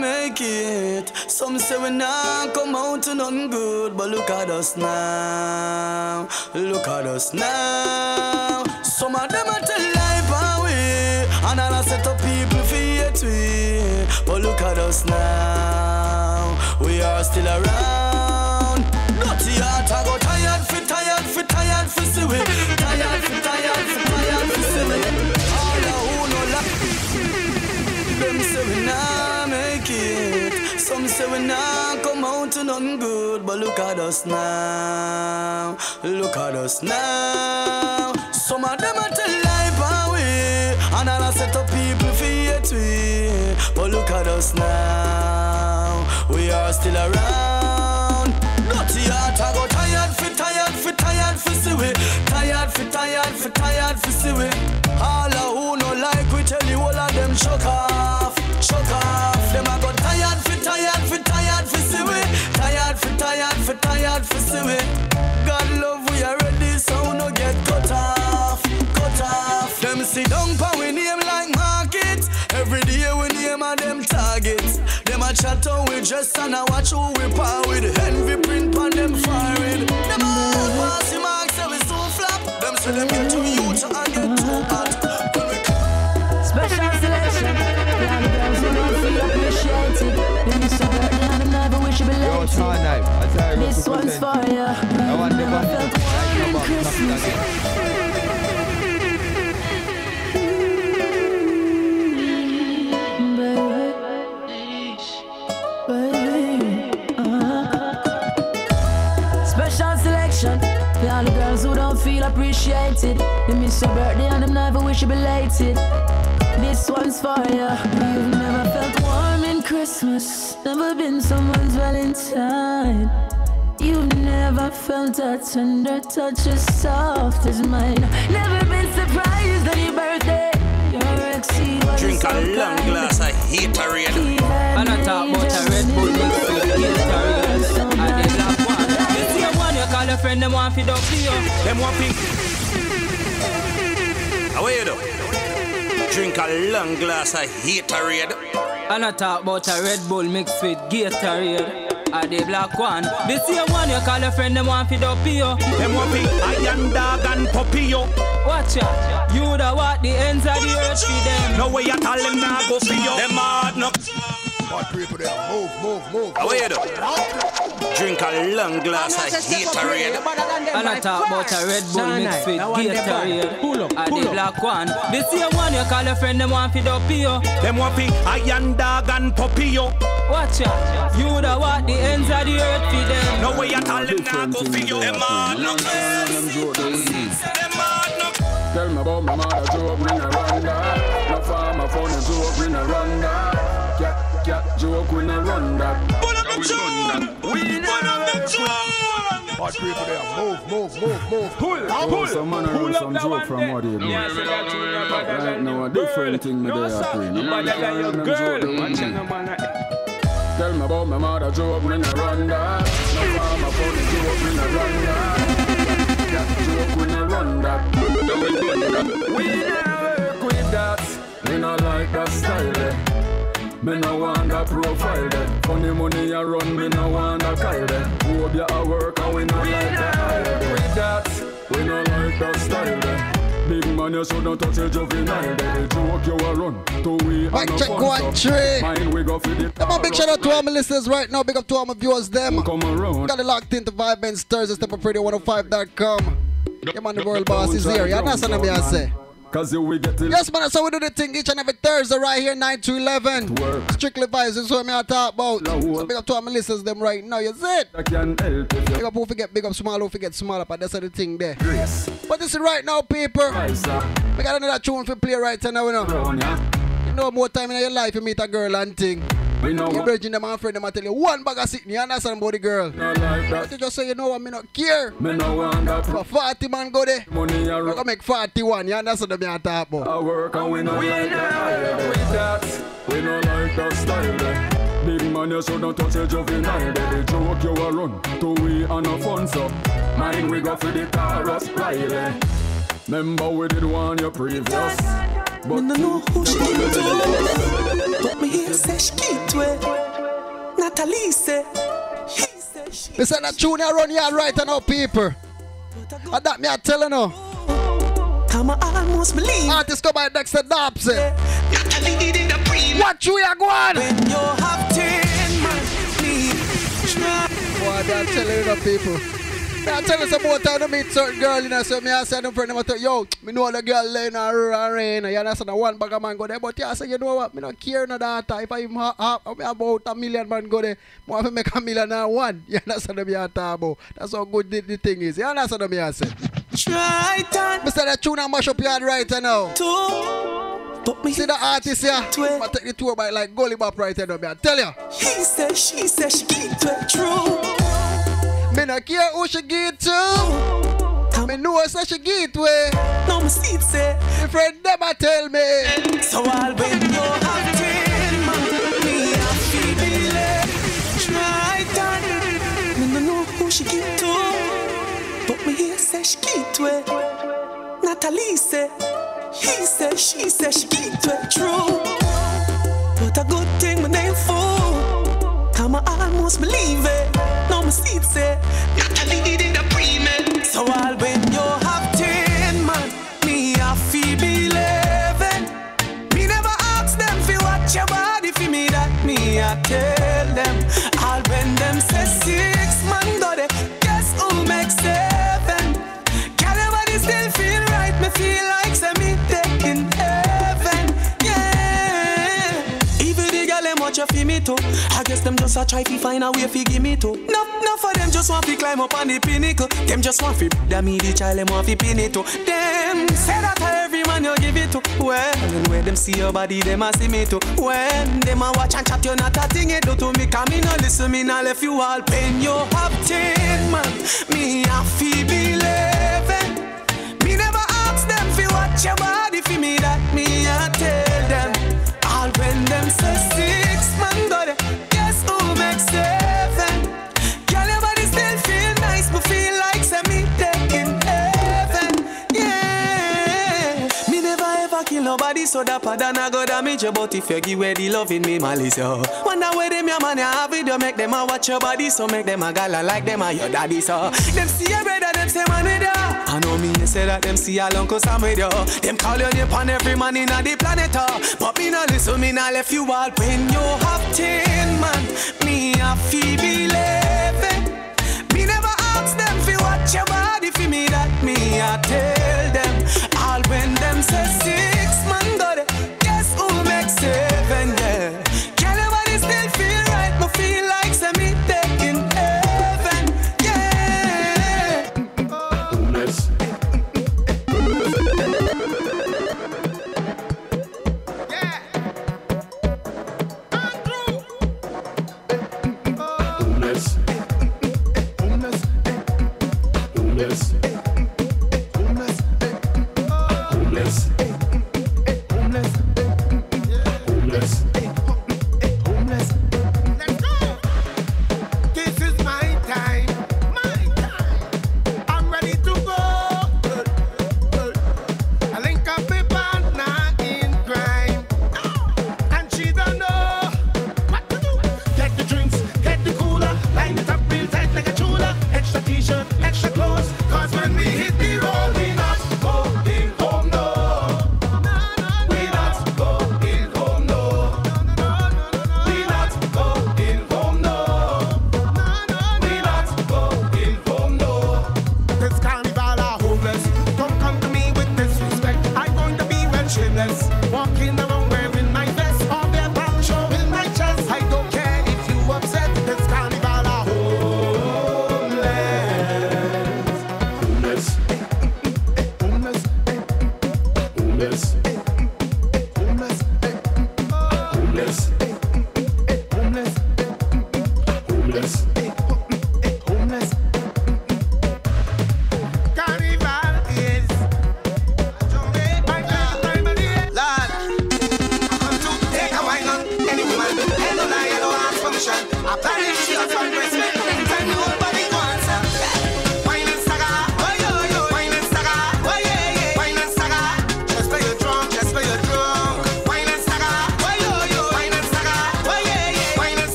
Speaker 7: Make it. Some say we not come out to nothing good, but look at us now. Look at us now. Some of them are tell life away, and I set up people for it we.
Speaker 20: But look at us now, we are still around. Naughty heart, I go tired, fi tired, fi tired, fi see we. Tired, fi tired, fi tired, we nah come out to nothing good, but look at us now, look at us now. Some of them a tell lie pa we, and all a set up people hate we. But look at us now, we are still around. Naughty heart, I go tired, fi tired, fi tired, fi see we. Tired, fi tired, fi tired, fi see we. Tired, fi see we. God love we already, so we no get cut off, cut off. Them sit down pa we name like market. Every day we name a them targets. Them a chat how we dress and a watch who we par with. Envy print on them forehead. Them all pass him mark say we so flap. Them say them get too youth and get too hot.
Speaker 25: Special selection. Wish you
Speaker 19: Yo,
Speaker 25: belated.
Speaker 19: turn out. I tell
Speaker 25: This one's for you.
Speaker 19: Want the
Speaker 25: Never felt warm in Christmas.
Speaker 19: knock it again.
Speaker 25: Special selection. For all the girls who don't feel appreciated. They miss your birthday and them never wish you belated. This one's for you. You've never felt warm in Christmas. Never been someone's Valentine. You've never felt a tender touch as soft as mine. Never been surprised on your birthday. Your exceed was
Speaker 26: Drink
Speaker 25: so
Speaker 26: a long
Speaker 25: kind.
Speaker 26: glass of Haterade.
Speaker 7: And I talk about a Red Bull mixed with Gatorade And the black one You see a one you call your friend Them want fi dub for you
Speaker 26: Them want pink. How are you do? Drink a long glass of Haterade.
Speaker 7: And I talk about a Red Bull mixed with Gatorade and the black one This here one you call your friend Them want dub for you
Speaker 26: Them want pink iron dog and puppy yo.
Speaker 7: Watch out You da what the ends of the earth for them
Speaker 26: No way at all them nah go for you. Them hard no.
Speaker 5: What people there? Move, move, move.
Speaker 26: How are you do? Drink a long glass of Haterade.
Speaker 7: And I talk about a Red Bull mixed with Gatorade Pull up, and the black one This here one you call your friend Them want fi dub for you
Speaker 26: Them want pink iron dog and puppy yo.
Speaker 7: Watch out You da what the ends of the earth for them
Speaker 26: No way at all them nah go for you. Them hard no. Them hard no.
Speaker 27: Tell me about my mother joke, me no run that. No farmer funny joke, we no run that. Cat, cat joke, we no run that.
Speaker 26: Pull up the joke. We never make joke.
Speaker 5: What people there? Move, move, move, move.
Speaker 27: Pull, pull, some man run some joke from what they do.
Speaker 16: Yeah, say that you
Speaker 27: Right now, a different thing me
Speaker 16: No,
Speaker 27: there
Speaker 16: sir.
Speaker 27: bring.
Speaker 16: You better than your girl. Watch out, no man.
Speaker 27: Tell me about my mother joke, me no run that. No farmer funny joke, me no run that. Cat joke, we no run that. We no work with that. Me no like that style. Eh. Me no want that profile there. Funny money I run, me no want that Kyle there. Hope you a work and we no like that hire with that. We no like that style there. Big man, you shouldn't touch a juvenile there. The joke you a run, to we
Speaker 24: Mic
Speaker 27: and a
Speaker 24: check
Speaker 27: fun
Speaker 24: one,
Speaker 27: stuff.
Speaker 24: three.
Speaker 27: Mine we go for the
Speaker 24: Come on, big shout out to all my listeners right now. Big up to all my viewers, them.
Speaker 27: Come around.
Speaker 24: Got it locked into Vibe and Stirs, step up radio 105.com. Yeah, man, the world boss is here. You understand what I say?
Speaker 27: Cause you will get it.
Speaker 24: Yes, man, how we do the thing each and every Thursday right here, 9 to 11. Strictly vibes is what me I talk about. So big up to all my listeners, them right now. You see it?
Speaker 27: I can help if
Speaker 24: Big up who forget, big up small who forget small up. That's the thing there. But this is right now, people. We got another tune for play right now, you know. You know more time in your life you meet a girl and thing.
Speaker 27: We know
Speaker 24: Your virgin them and friend them I tell you one bag of sitting, you understand about the girl.
Speaker 27: Not like that.
Speaker 24: You just say you know what me not care.
Speaker 27: Me no want that
Speaker 24: For 40 man go there.
Speaker 27: money I
Speaker 24: You
Speaker 27: run.
Speaker 24: gonna make 41, you understand what me I talk about.
Speaker 27: I work and we no like that. With that, we no like that style there. Big man, you shouldn't touch a juvenile there. Eh. The joke you a run, to we and a fun so. Mine we go for the Tarrus Riley. Eh. Remember we did one your previous. But
Speaker 22: Me no know who she into But me hear say she get way Natalie say He say she
Speaker 24: Listen, that tune I run here right now, people. And that me I telling you.
Speaker 22: Come I almost believe
Speaker 24: Artist go by Dexta Daps.
Speaker 22: Natalie did a premium
Speaker 24: What you are going?
Speaker 22: When you have ten man, me try.
Speaker 24: Boy, I'm telling you the people. I tell you some more time to meet certain girl, you know, so me I say them friend I tell yo, me know the girl laying her rain, you understand, one bag of man go there, but yeah, I say, you know what, me don't care no data, if I even have, have about a million man go there, me have to make a million and one, you understand me I talk about, that's how good the, the thing is, you understand me I say.
Speaker 22: Try that.
Speaker 24: Me say that tune and mash up yard right now.
Speaker 22: Two. But me
Speaker 24: See the artist here, I take the tour by like Gully Bop right now, me I tell you.
Speaker 22: He said, she said, she keep it true.
Speaker 24: Me no care who she get to. Me know say she get way.
Speaker 22: No, me see it say.
Speaker 24: The friend never tell me.
Speaker 22: So I'll you have ten man, me a feel believe. Try that. Me no know who she get to, but me hear say she get way. Natalie say, he say, she say she get way true. But a good thing my name fool. Come I almost believe it. See eh? it say, Natalie did the pre So I'll when you have ten man, me a feel believe Me never ask them fi watch your body fi me that me I tell I guess them just a try fi find a way fi give me too. No, no for them just want fi climb up on the pinnacle. Them just want fi that me the child them want fi pin it to. Them say that to every man you give it to. Well, when them see your body, them a see me too. When them a watch and chat, you not a thing it do to me. Come me no listen, me no left you all pain. You have ten man, me a fi believe Me never ask them fi watch your body fi me that me a tell them. All when them say six guess who makes seven? Girl, your body still feel nice, but feel like taking heaven. Yeah, me never ever kill nobody, so that than I go damage your But if you give away the loving me, malice yo. Wonder where them your man you have it, you make them a watch your body, so make them a gala like them a your daddy, so them see your brother, them say man with you. I know me, you say that them see your uncle Sam with you. Them call your name on every man in the planet, uh. but me no listen, me no left you all when you have ten man. Me a feel believe Me never ask them fi watch your body fi me that me I tell them. All when them say six man go there,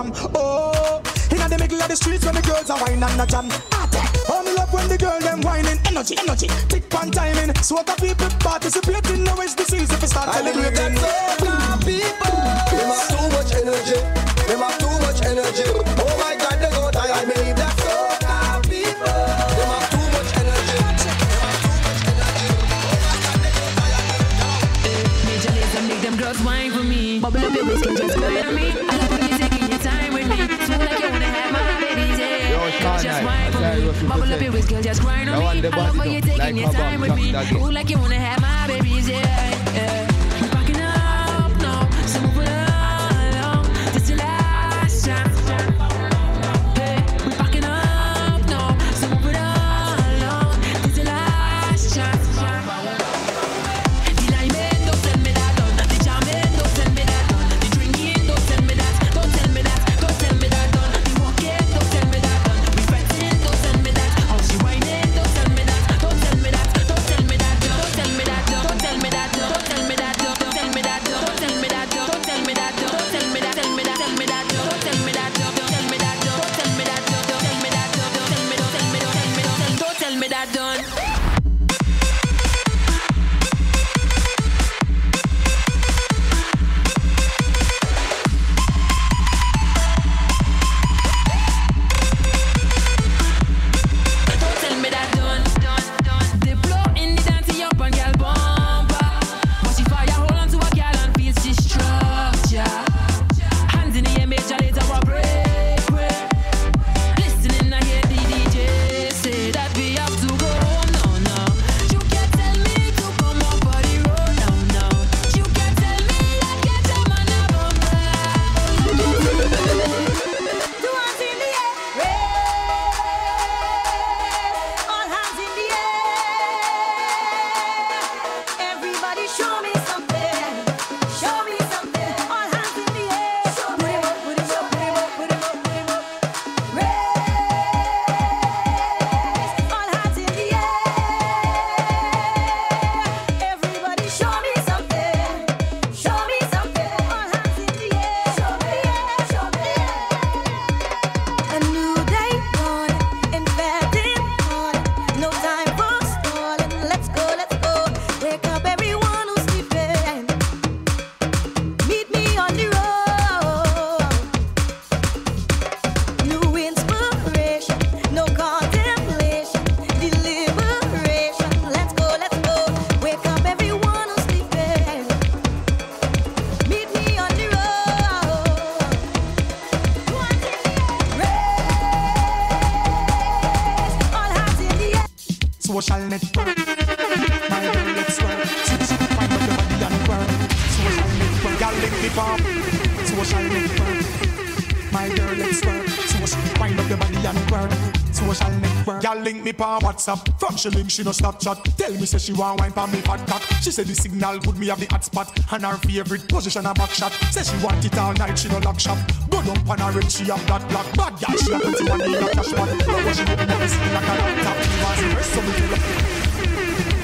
Speaker 28: carnival, drop the bomb. Oh, inna the middle of the streets when the girls are whining and a jam. Ah, oh, me love when the girl them whining. Energy, energy, tick one timing. So what the people participating now is the season if we start celebrating.
Speaker 29: people. Them have too much energy.
Speaker 25: Bubble up your girl, just grind on me. I love when you're taking your time with me. Smooth like you wanna have my babies, yeah.
Speaker 28: Social network. My girl, let's work. Find out your body and work. Social network. Girl, link me palm. Social network. My girl, let's work. Social. Find your body and work. Social network. Girl, link me pa WhatsApp. From she link, she no stop chat. Tell me say she want wine pa me fat cock. She say the signal would me have the hot spot. And her favorite position a back shot. Say she want it all night, she no lock shop. Go down pan her head, she have that black bad girl. She have 21 in a cash pot. Now what she up the screen like a laptop. She wants the rest of me to look.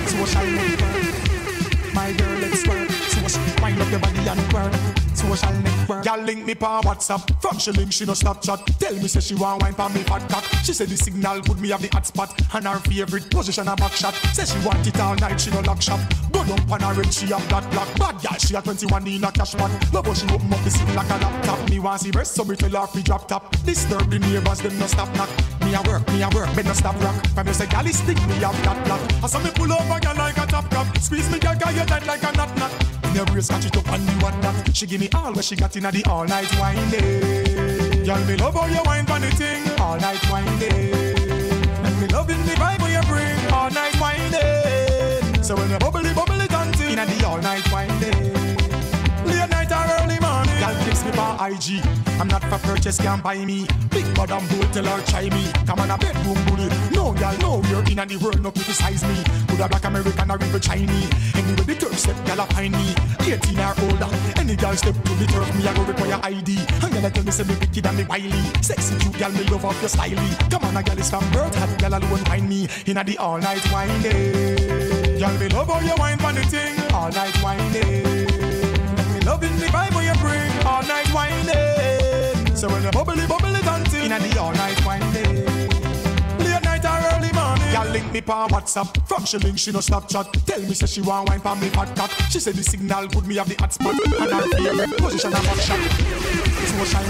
Speaker 28: Social network. My girl, let's Social. Wind up your body and work. Social network. Girl, link me pa WhatsApp. From she link, she no stop chat. Tell me say she want wine pa me fat cock. She say the signal put me have the hot spot. And her favorite position a back shot. Say she want it all night, she no lock shop. Go down pan her head, she have that black bad girl. She a 21 in a cash pot. Love how she open up the screen like a laptop. Me want see breast, so me tell her fi drop top. Disturb the neighbors, them no stop knock. Me a work, me a work, but no stop rock. From you say, girl, it's stick, me have that black. I saw me pull over, girl, like a top cup. Squeeze me, girl, cause you tight like a knot knot. Your brace, catch it up and you want that. She give me all what she got in the all night day. Girl, me love how you wine for the thing. All night day. And me loving the vibe you bring. All night day. So when you bubbly, bubbly, dancing. In the all night wine IG. I'm not for purchase, can't buy me. Big bad and bold, tell her try me. Come on a bedroom bully. No, girl, no, we're in the world, no criticize me. Could a black American or even Chinese. Anyway, the turf step, girl, a find me. 18 or older. Any girl step to the turf, me, I go require ID. And girl, tell me, say me wicked and me wily. Sexy cute, girl, me love off your styly. Come on, a girl is from birth, hot girl alone find me. In the all night wine day. Girl, me love how you wine for the thing. all night whining. Me loving the vibe all night whining. So when you bubbly bubbly dancing in the all night whining. Late night or early morning. Girl link me pa WhatsApp. From she link she no Snapchat. Tell me say she want wine pa me hot cock. She say the signal good me have the hot spot. And her favorite position a back shot. So shine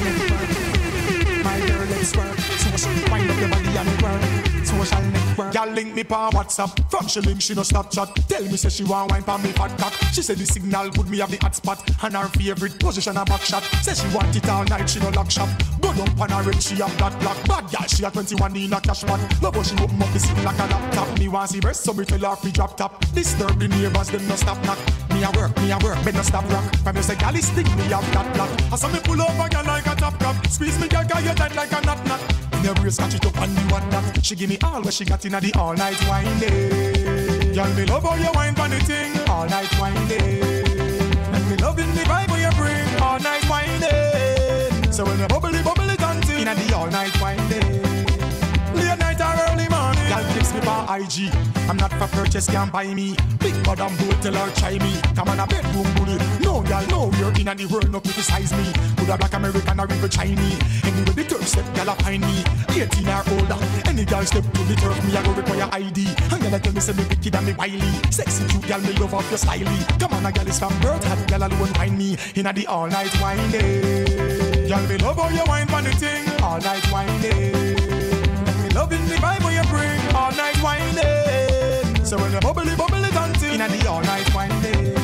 Speaker 28: My girl let's work. So she wind up your body and work. Social network. Girl link me pa WhatsApp. From she link she no Snapchat. Tell me say she want wine pa me fat cat. She say the signal good me have the hot spot. And her favorite position a back shot. Say she want it all night she no lock shop. Go down pan her head she have that black bad girl. She a 21 in a cash pot. Love how she open up the sitting like a laptop. Me want see breast so me tell her fi drop top. Disturb the neighbors them no stop knock. Me a work, me a work, but no stop rock. From you say girl is stick me have that black. I saw me pull over girl like a top cop. Squeeze me girl 'cause you dead like a knock knock. In your brace catch it up and you want that. She give me all what she got in the all night wine day. Girl me love how you wine for the thing all night wine. And me loving the vibe when you bring all night wine. So when you bubbly bubbly dancing in the all night wine. Morning. Me for IG. I'm not for purchase, can't buy me. Big and bold, tell her try me. Come on a bedroom bully. No girl, no we're in the world, no criticize me. Could a black American or even Chinese. Anyway, the turf step, girl a find me. 18 or older. Any girl step to the turf, me I go require ID. And girl tell me say me wicked and me wily. Sexy cute girl, me love off your styly. Come on a girl is from birth, had girl alone find me. In the all night day. Girl, me love how you wine for the thing. All night wine day. Me loving the vibe you bring all night whining. So when you bubbly bubbly dancing in the all night whining.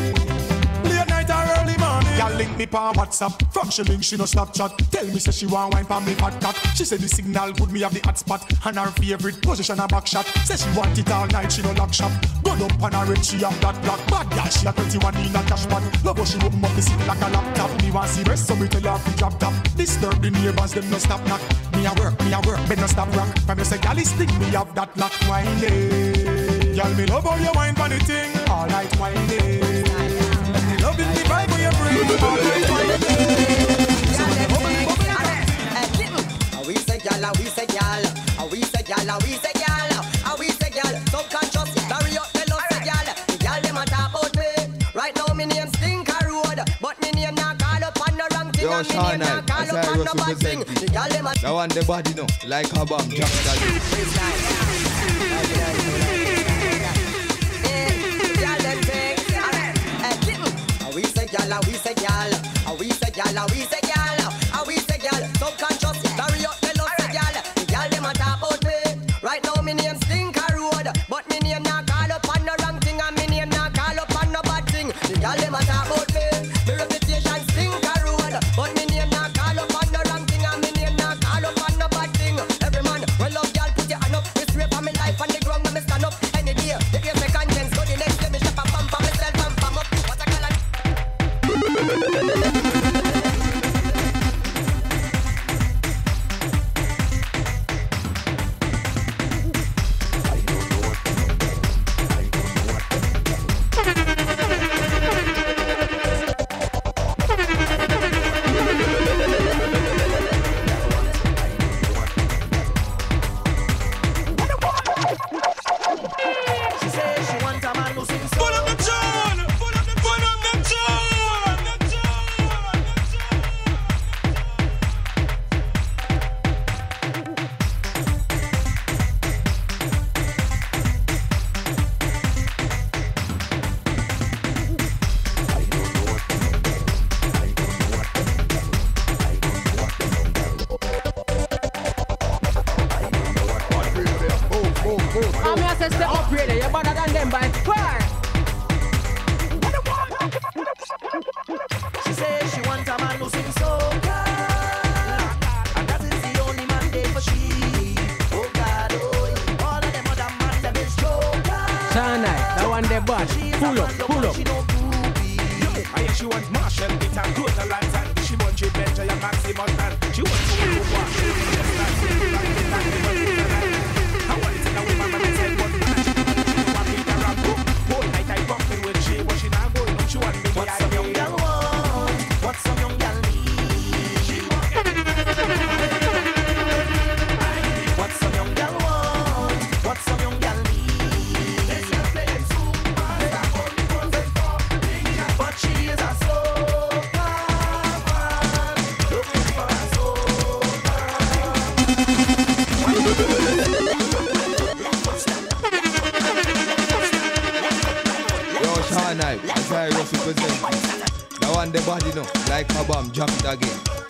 Speaker 28: Late night or early morning. Girl link me pa WhatsApp. From she link she no Snapchat. Tell me say she want wine pa me fat cat. She say the signal good me have the hot spot. And her favorite position a back shot. Say she want it all night she no lock shop. Go down pan her head she have that black bad girl. She a 21 in a cash pot. Love how she open up the seat like a laptop. Me want see rest so me tell her to drop top. Disturb the neighbors them no stop knock. Me a work, me a work, but no stop rock. From you say, gal, stick me have that black wine day. Gal, me love how you wine for the thing, all night wine day. Me the vibe when you bring, all night
Speaker 29: Ah, we say ah, we say ah, we say ah, we say bad thing.
Speaker 10: represent
Speaker 29: The gal them a
Speaker 10: it. That one the body no, like a bomb, drop that.
Speaker 29: gal them say, eh, kitten. Ah, we say gal, ah, we say gal, ah, we say gal, ah, we say gal, ah, we say gal. Subconscious, carry on the
Speaker 10: body now, like a bomb,
Speaker 30: jump it
Speaker 31: again.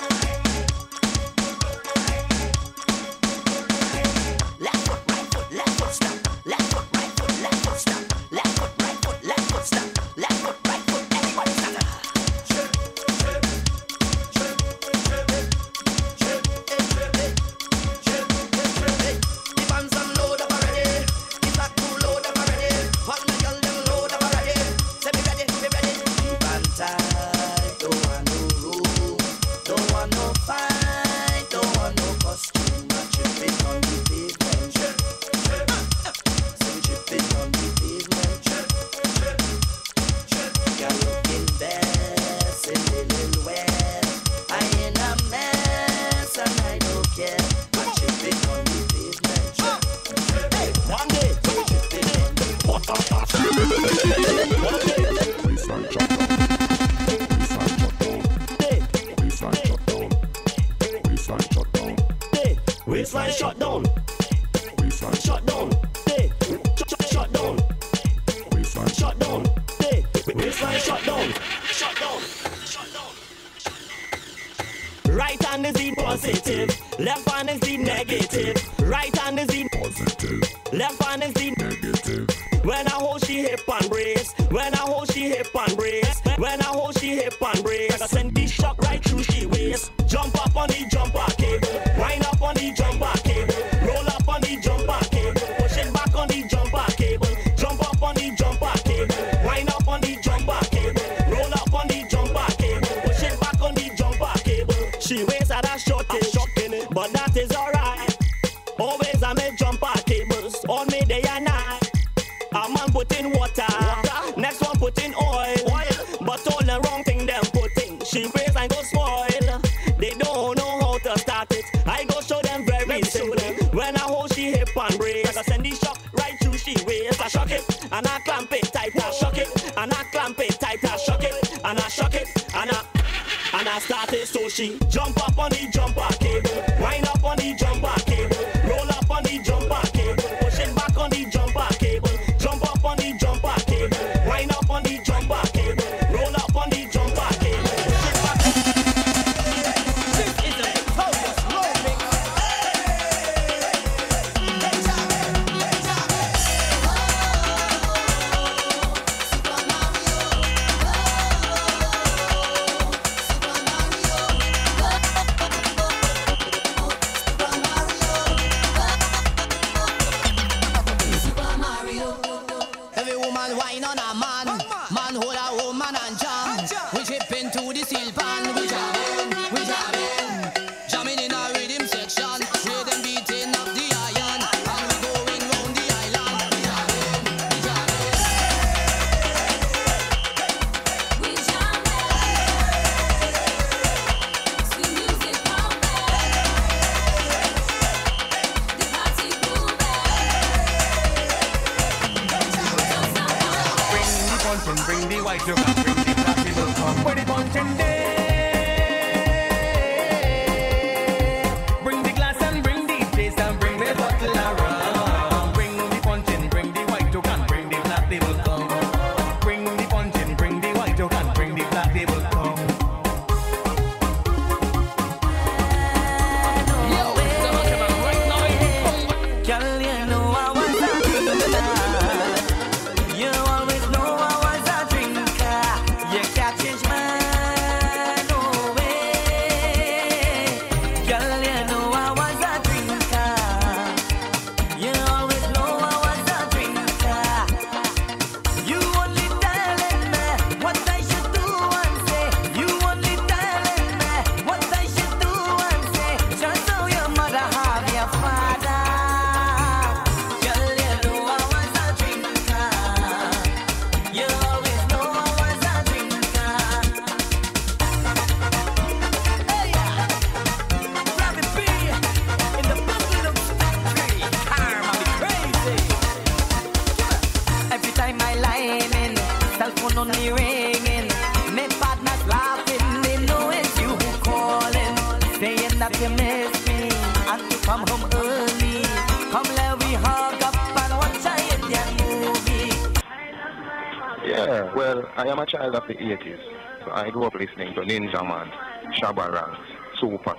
Speaker 31: Ninja Man, Shabba Ranks, Super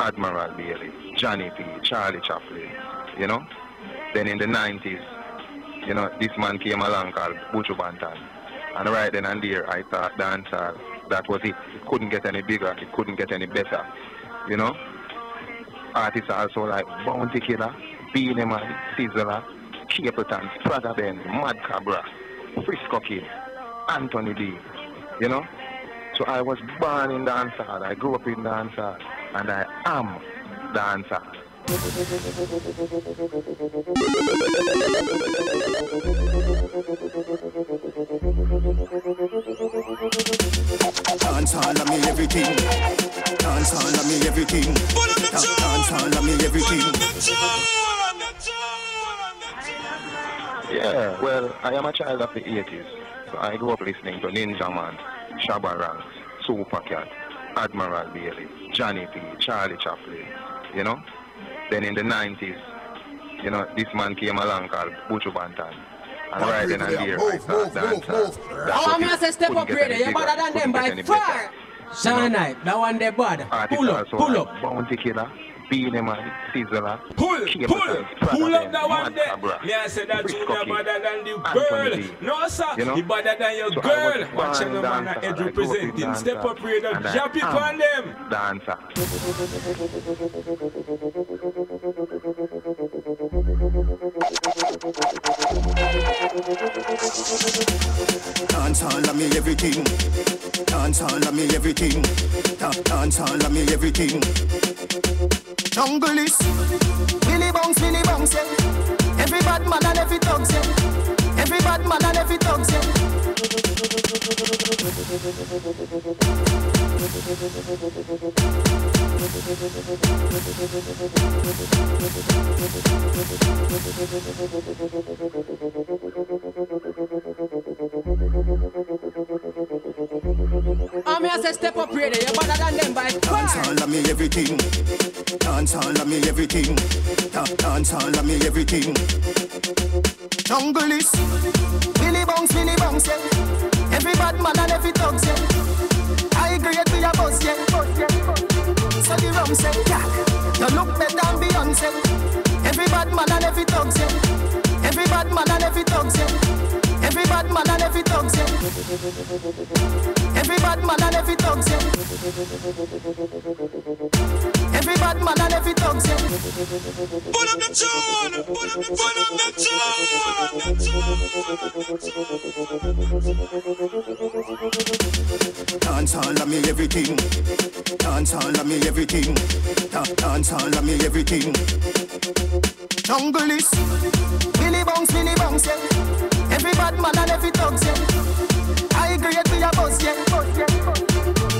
Speaker 31: Admiral Bailey, Johnny P, Charlie Chaplin, you know? Then in the 90s, you know, this man came along called Buju Banton. And right then and there, I thought dancehall, that was it. It couldn't get any bigger, it couldn't get any better, you know? Artists also like Bounty Killer, Beenie Man, Sizzla, Capleton, Spragga Benz, Mad Cobra, Frisco Kid, Anthony B, you know? So I was born in dancehall, I grew up in dancehall, and I am dancehall.
Speaker 32: Dance all of me everything. Dance all of me everything. Dance all of me everything.
Speaker 31: Yeah, well, I am a child of the 80s. So I grew up listening to Ninja Man, Shabba Ranks, Super Cat, Admiral Bailey, Johnny P, Charlie Chaplin, you know? Then in the 90s, you know, this man came along called Buju Banton. And right then and there, I dancehall. that
Speaker 11: Oh, I'm say step up here. You're better than them by far. Shine Knight, that one there bad. Pull up, pull up.
Speaker 31: Bounty Killer, Beenie Man, Sizzla,
Speaker 16: Pull, pull, pull up that one there. Me I say that junior
Speaker 31: Kid,
Speaker 16: better than the girl. No sir,
Speaker 31: You know?
Speaker 16: better than your
Speaker 31: So
Speaker 16: girl. Watch
Speaker 31: born
Speaker 16: the man
Speaker 31: dancer,
Speaker 16: that
Speaker 31: I
Speaker 16: edge
Speaker 31: grew up in
Speaker 16: representing. Step up here,
Speaker 31: I
Speaker 16: jump it on them.
Speaker 31: Dancer.
Speaker 32: Dance all of me everything. Dance all of me everything. Da- Dance all of me everything. Jungle is Billy Bounce, Billy Bounce, yeah. Every bad man and every thug, yeah. Every bad man and every thug, yeah.
Speaker 11: I'm here say step up here. You're better than them by
Speaker 32: Dance all of me everything. Dance all of me everything. Da- Dance all of me everything. Jungle is Billy Bounce, Billy Bounce, yeah. Every bad man and every thug, yeah. I agree with your boss, yeah. So the rum say, yeah. You look better than Beyonce. Every bad man and every thug, yeah. Every bad man and every thug, yeah. Every bad man and every thug, yeah. Every bad man and every thug, yeah. Every bad man and every thug, yeah. Pull up the tune, pull up, pull up the tune. Dance all of me everything. Dance all of me everything. Da- Dance all of me everything. Jungle is Billy Bounce, Billy Bounce, yeah. Every bad man and every thug, yeah. I agree with your boss, yeah.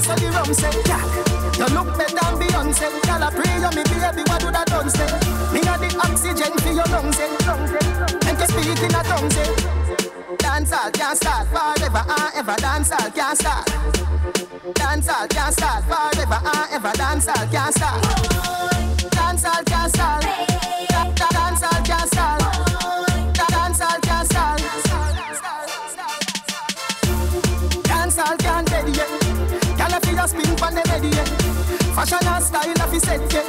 Speaker 32: So the rum say, yeah. You look better than Beyonce. Girl, I pray you me baby, what do that done say? Me got the oxygen for your lungs, eh. And to speak in a tongue, say. Dancehall can't start forever and ever. Dancehall can't start. Dancehall can't start forever and ever. Dancehall can't start. Dancehall can't start. Da- da- Dancehall can't start. Da- Dancehall can't start. Dancehall can't dead yet. Gyal a fi a spin pon the bed yeah. Fashion and style a fi set yeah.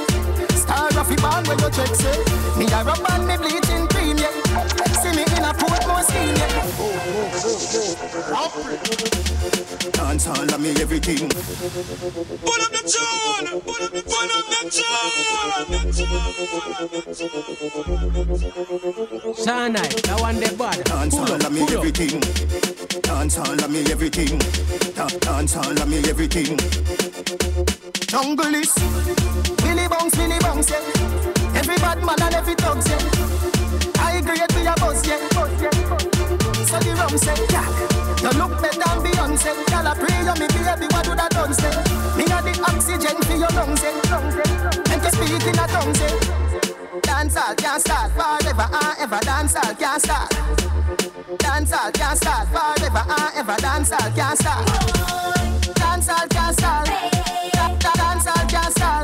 Speaker 32: Star a fi born when you check say. Me a rub on me bleaching cream yeah. See me in a Portmore scheme yeah. Dance all of me everything. Pull up the tune, pull up, the pull up the tune.
Speaker 11: Shine Knight, that one there bad.
Speaker 32: Dance all of me everything. Dance all of me everything. Dance all of me everything. Jungle is Billy Bounce, Billy Bounce, yeah. Every bad man and every thug, yeah. I agree with your boss, yeah. So the rum say, yeah. You look better than Beyonce. Girl, I pray you me baby, what do that done say? Me got the oxygen for your lungs, eh. And to speak in a tongue, say. Dancehall can't start forever and ever. Dancehall can't start. Dancehall can't start forever and ever. Can't start. Dancehall can't start. Da- da- Dancehall can't start.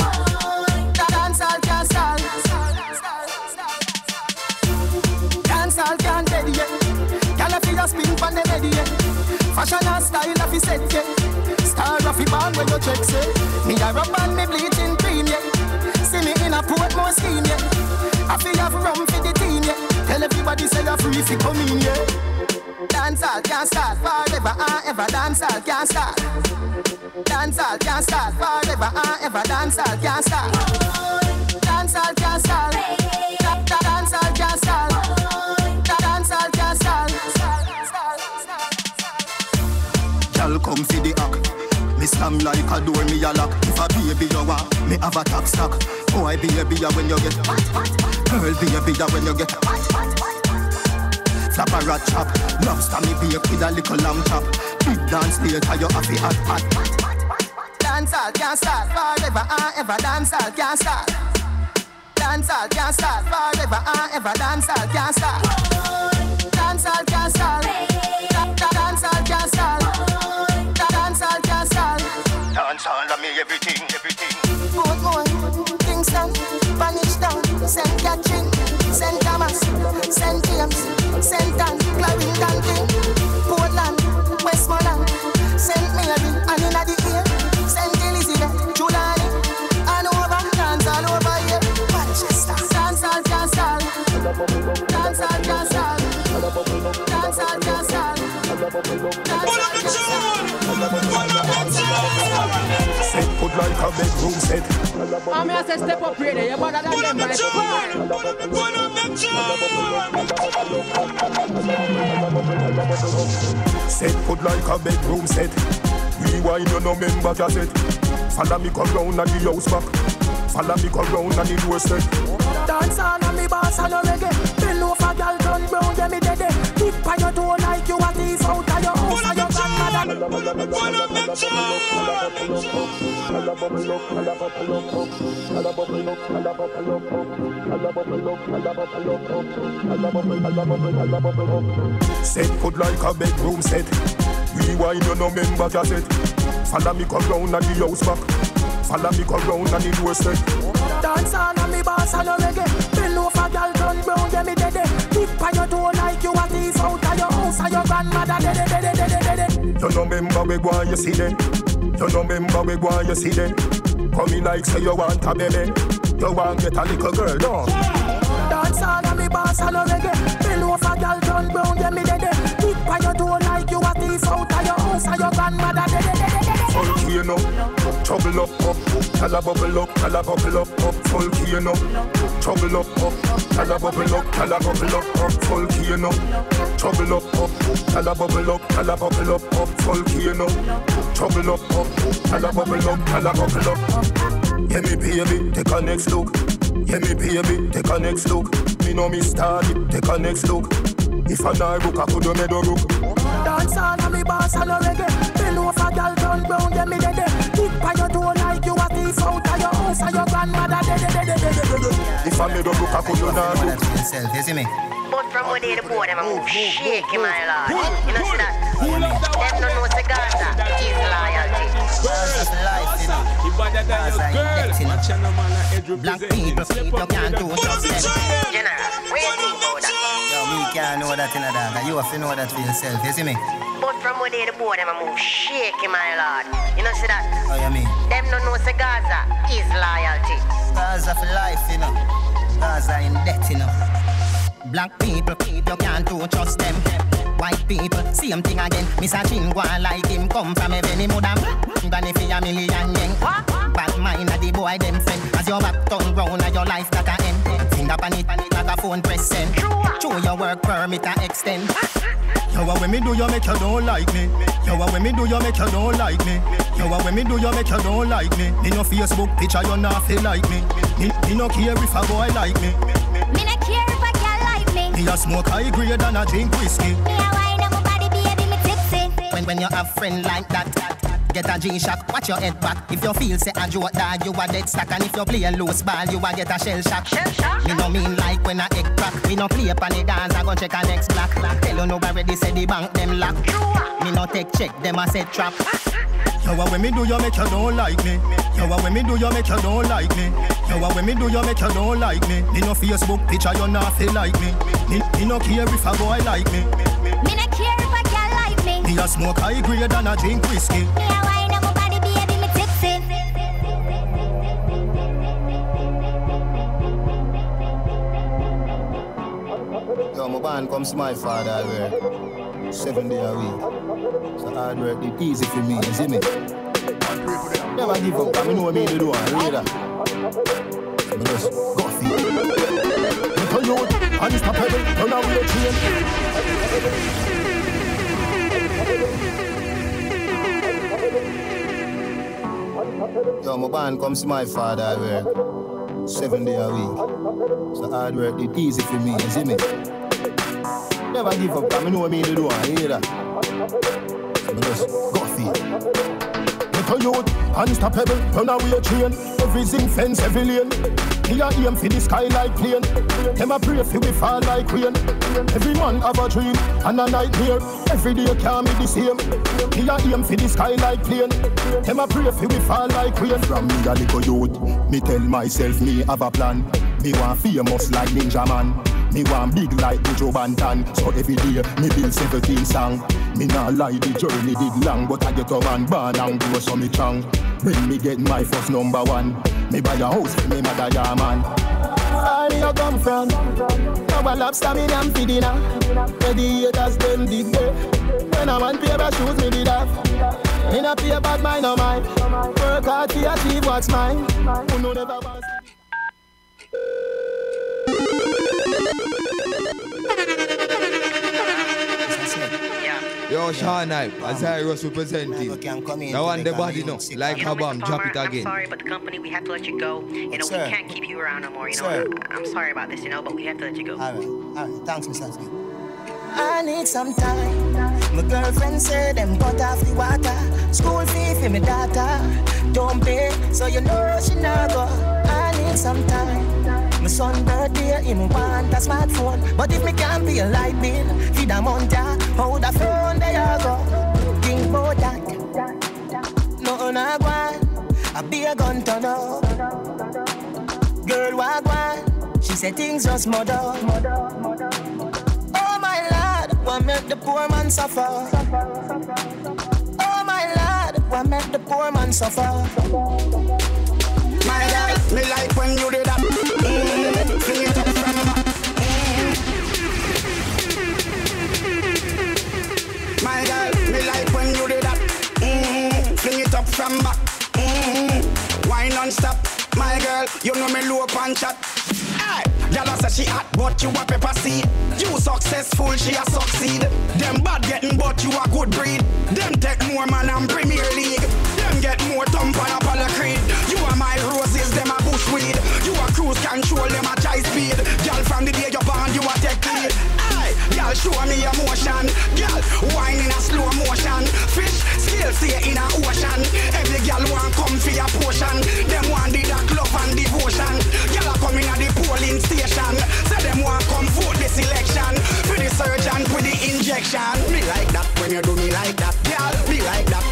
Speaker 32: Can't start. Can't yet. Gyal a fi a spin pon the bed yeah.
Speaker 33: Fashion and style of his set, yeah. Star of the band when you check, say. Me a rub and me bleaching cream, yeah. See me in a Portmore scheme, yeah. I feel have rum for the team, yeah. Tell everybody say you're free you come in, yeah. Dancehall can't start forever and ever. Dancehall can't start. Dancehall can't start forever and ever. Dancehall can't start. Dancehall can't start.
Speaker 15: Girl, come see the act. Me slam like a door, me a lock. If a baby you want, me have a top stock. Boy, baby, ya when you get Girl, baby, ya when you get Flap a rat chop. Lobster me bake with a little lamb chop. Big dance later, you have it hot, hot.
Speaker 33: Dancehall can't start forever and ever. Dancehall can't start. Dancehall can't start forever and ever. Dancehall can't start. Dancehall can't start. Da- da- Dancehall can't start. Da- Dancehall can't start.
Speaker 15: Dance all of me, everything, everything.
Speaker 33: Portmore, Kingston, Spanish Town, St. Catherine, St. Thomas, St. James, St. Ann, Clarendon King, Portland, Westmoreland, St. Mary, and in the ear, St. Elizabeth, Juliani, and over, dance all over here. Manchester, dance all, dance all, dance all, dance all, dance all, dance all.
Speaker 23: Set good like a bedroom set.
Speaker 11: I'm here to step up ready. You're better than them by far.
Speaker 23: Set good like a bedroom set. Rewind you no member cassette. Follow me come round and the house back. Follow me come round and the doorstep.
Speaker 33: Dance on me boss and no reggae Bend over girl turn round yeah me dead eh. Tip on your toe out of your house and your grandmother
Speaker 23: Set good like a bedroom set. Rewind you no member cassette. Follow me come round and the house back. Follow me come round and the doorstep.
Speaker 33: Dance on and me boss and no reggae Bend over girl turn round yeah me dead eh. Tip on your toe like you a thief out of your house and your grandmother dead dead dead dead dead
Speaker 23: You no member we go and you see them. You no member we go and you see them. Come in like say you want a baby. You want get a little girl, no?
Speaker 33: Dance on and me boss and no reggae Bend over girl turn round yeah me dead Tip on your toe like you a thief out of your house and your grandmother dead dead dead dead dead
Speaker 23: Funky, you know. Trouble up, up. Tell a bubble up, tell a bubble up, up. Know. Trouble up, up. Tell a bubble up, tell a bubble up, up. You know. Trouble up, up. Tell a bubble up, tell a bubble up, oh. up. Know. Trouble up, up. Tell a bubble up, tell a bubble up. Yeah, me baby, take a next look. Yeah, me baby, take a next look. Me know me started, take a next look. If I not book, I could have made a look.
Speaker 33: Dance on and me boss and no reggae Bend over girl turn round yeah me dead Tip on your toe house and your grandmother
Speaker 23: If I made a look, I could book.
Speaker 31: See me? But from where they the board, them a move shaky, my lord. You know see that? Them no know say Gaza is loyalty.
Speaker 23: Gaza's life, you know.
Speaker 16: You better than your girl. Watch your man a head
Speaker 31: Black
Speaker 16: representing.
Speaker 31: people, you can't do
Speaker 16: the-
Speaker 31: just them. General, where you think about that?
Speaker 15: Yo, me can't know that in a dog. You have to know that for yourself, you see me?
Speaker 31: But from where they the board, them a move shaky, my lord. You know see that?
Speaker 15: How you mean?
Speaker 31: Them no know say Gaza is loyalty.
Speaker 15: Gaza for life, you know. Gaza in debt, you know.
Speaker 34: Black people, you can't do trust them. White people, same thing again. Mr. Chingwa like him come from a very mother. Granny for a million yen. Bad mind of the boy them friend. As your back turn round and your life that a end. Finger pan it, like a phone press send. Show your work permit extend.
Speaker 23: Yo, what when me do you make you don't like me? Yo, what when me do you make you don't like me? Yo, what when me do you make you don't like me? Me no Facebook picture you not feel like me. Me, me no care if a boy like me.
Speaker 35: Me. Me
Speaker 23: a smoke high grade and a drink whiskey.
Speaker 35: Me a wine on my body, baby, me tipsy.
Speaker 34: When when you have friend like that. Get a G-Shock, watch your head back If you feel say a joke dog, you a dead stack And if you play a loose ball, you a get a shell shock Shell shock. Me no mean like when a egg crack We no play up on the dance, I gon' check a next block Tell you nobody say the bank them lock Me no take check, them a set trap
Speaker 23: Yo, what when me do you make you don't like me? Yo, what when me do you make you don't like me? Yo, what when me do you make you don't like me? Me no Facebook picture you not feel like me. Me, me no care if a boy like me.
Speaker 35: Me not care if a girl like me.
Speaker 23: Me a smoke high grade and a drink whiskey.
Speaker 35: Me a wine on my body, baby, me tipsy.
Speaker 23: Yo, my band comes to my father I work seven day a week. So hard work, it easy for me, you see me? Never give up, I know what me to do, I read that. So me just go for it. Little youth, unstoppable, turn away train. Yo, my band comes to my father I work seven day a week. So hard work, it easy for me, you see me? Never give up, 'cause me know what me to do, I hear that. Me just for it. Little youth, unstoppable, turn away train. Everything fence, every lane. Me a aim for the sky like plane. Them a pray for we fall like rain. Every man have a dream and a nightmare. Every day can't be the same. Me a aim for the sky like plane. Them a pray for we fall like rain. From me a little youth, me tell myself me have a plan. Me want famous like Ninja Man. Me want big like Buju Banton. So every day me build 17 song. Me nah lie the journey did long But I get a man born and grow so me strong. When me get my first number one Me buy a house for me mother yeah man. Where you come from? Now a lobster me damn for dinner. Where the haters them dig there When I want of shoes me did have. Me not pay bad mind no mind Work hard to achieve what's mine. Who know never was
Speaker 10: Yo, Sean Hype, Azarius representing. Now on the body, no. Like a bomb, drop it
Speaker 36: I'm
Speaker 10: again.
Speaker 36: sorry, but the company, we have to let you go. You know,
Speaker 23: Sir.
Speaker 36: we can't keep you around no more. You know,
Speaker 23: Sir.
Speaker 36: I- I'm sorry about this, you know, but we have to let you go.
Speaker 23: All right, all right. Thanks, Miss Hansby. I need some time. My girlfriend said them cut off the water. School fee for me daughter. Don't pay, so you know she not go. I need some time. Son birthday, him want a smartphone. But if me can't pay a light bill, feed a month, how the phone there you go. Think about that. No, no, one. I be a gun turn up. Girl, one. She said things just murder. Oh my lord, what make the poor man suffer? Oh my lord, what make the poor man suffer?
Speaker 8: My girl, me like when you did that. When you did that. Mm, fling it up from back. Mm, wine non-stop. My girl, you know me low pan chat. Hey, Y'all say she hot, but you a pepper seed. You successful, she a succeed. Them bad getting, but you a good breed. Them take more man and Premier League. Them get more thump and Apollo Creed. You are my roses, them a bushweed. You a cruise control, them a high speed. Girl from the day Girl show me emotion. Girl wine in a slow motion. Fish still stay in a ocean. Every girl want come for your portion. Them want the dark love and devotion. Girl a coming at the polling station. Say them want come vote this election. For the surgeon, for the injection. Me like that when you do me like that. Girl, me like that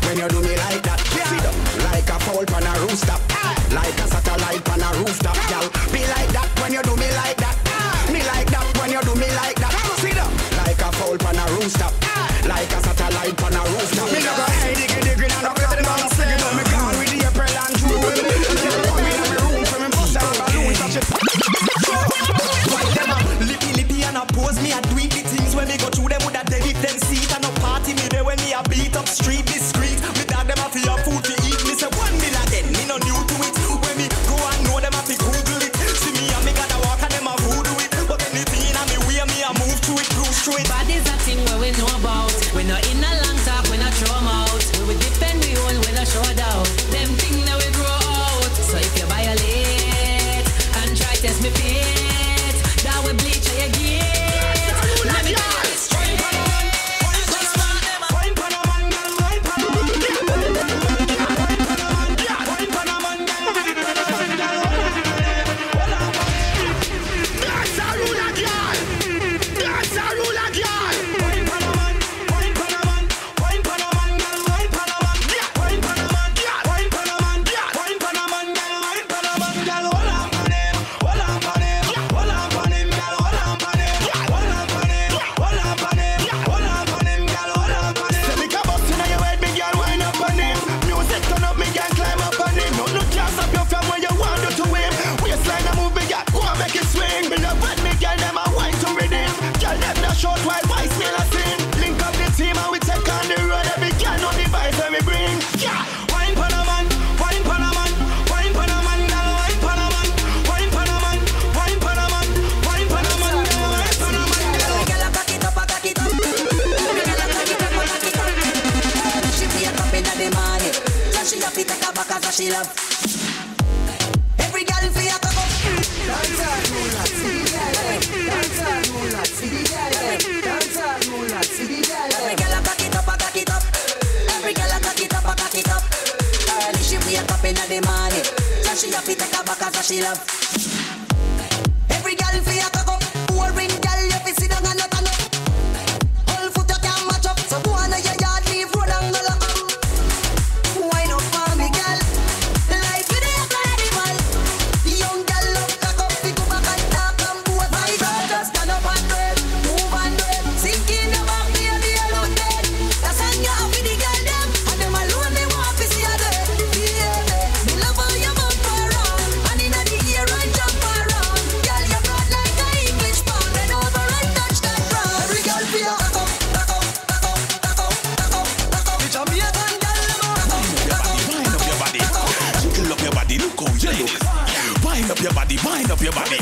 Speaker 37: Wind up your body.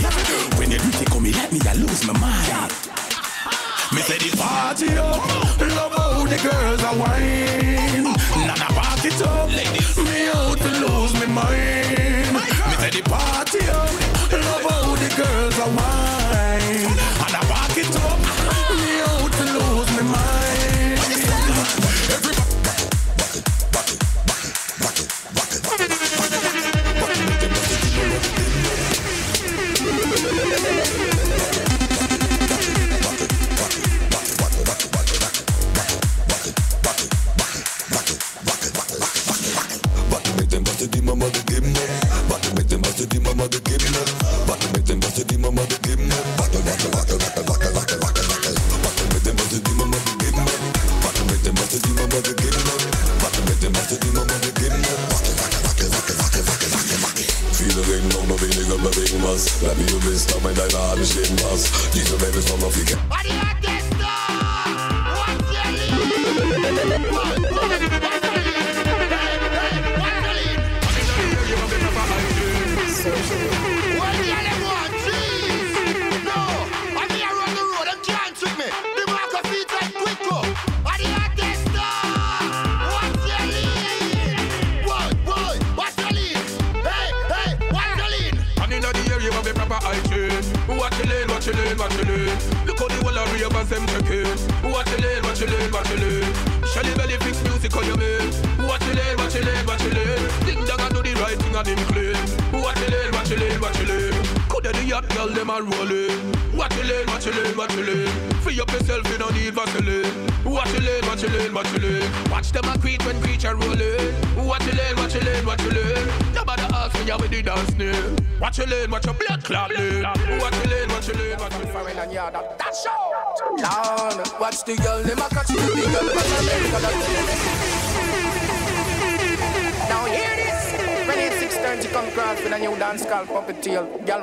Speaker 37: When you do it, come me let me, I lose my mind. Me say the party up, love how the girls are wine. Nana party up, me out to lose my mind. Me say the party up, love how the girls are wine. And I back it up,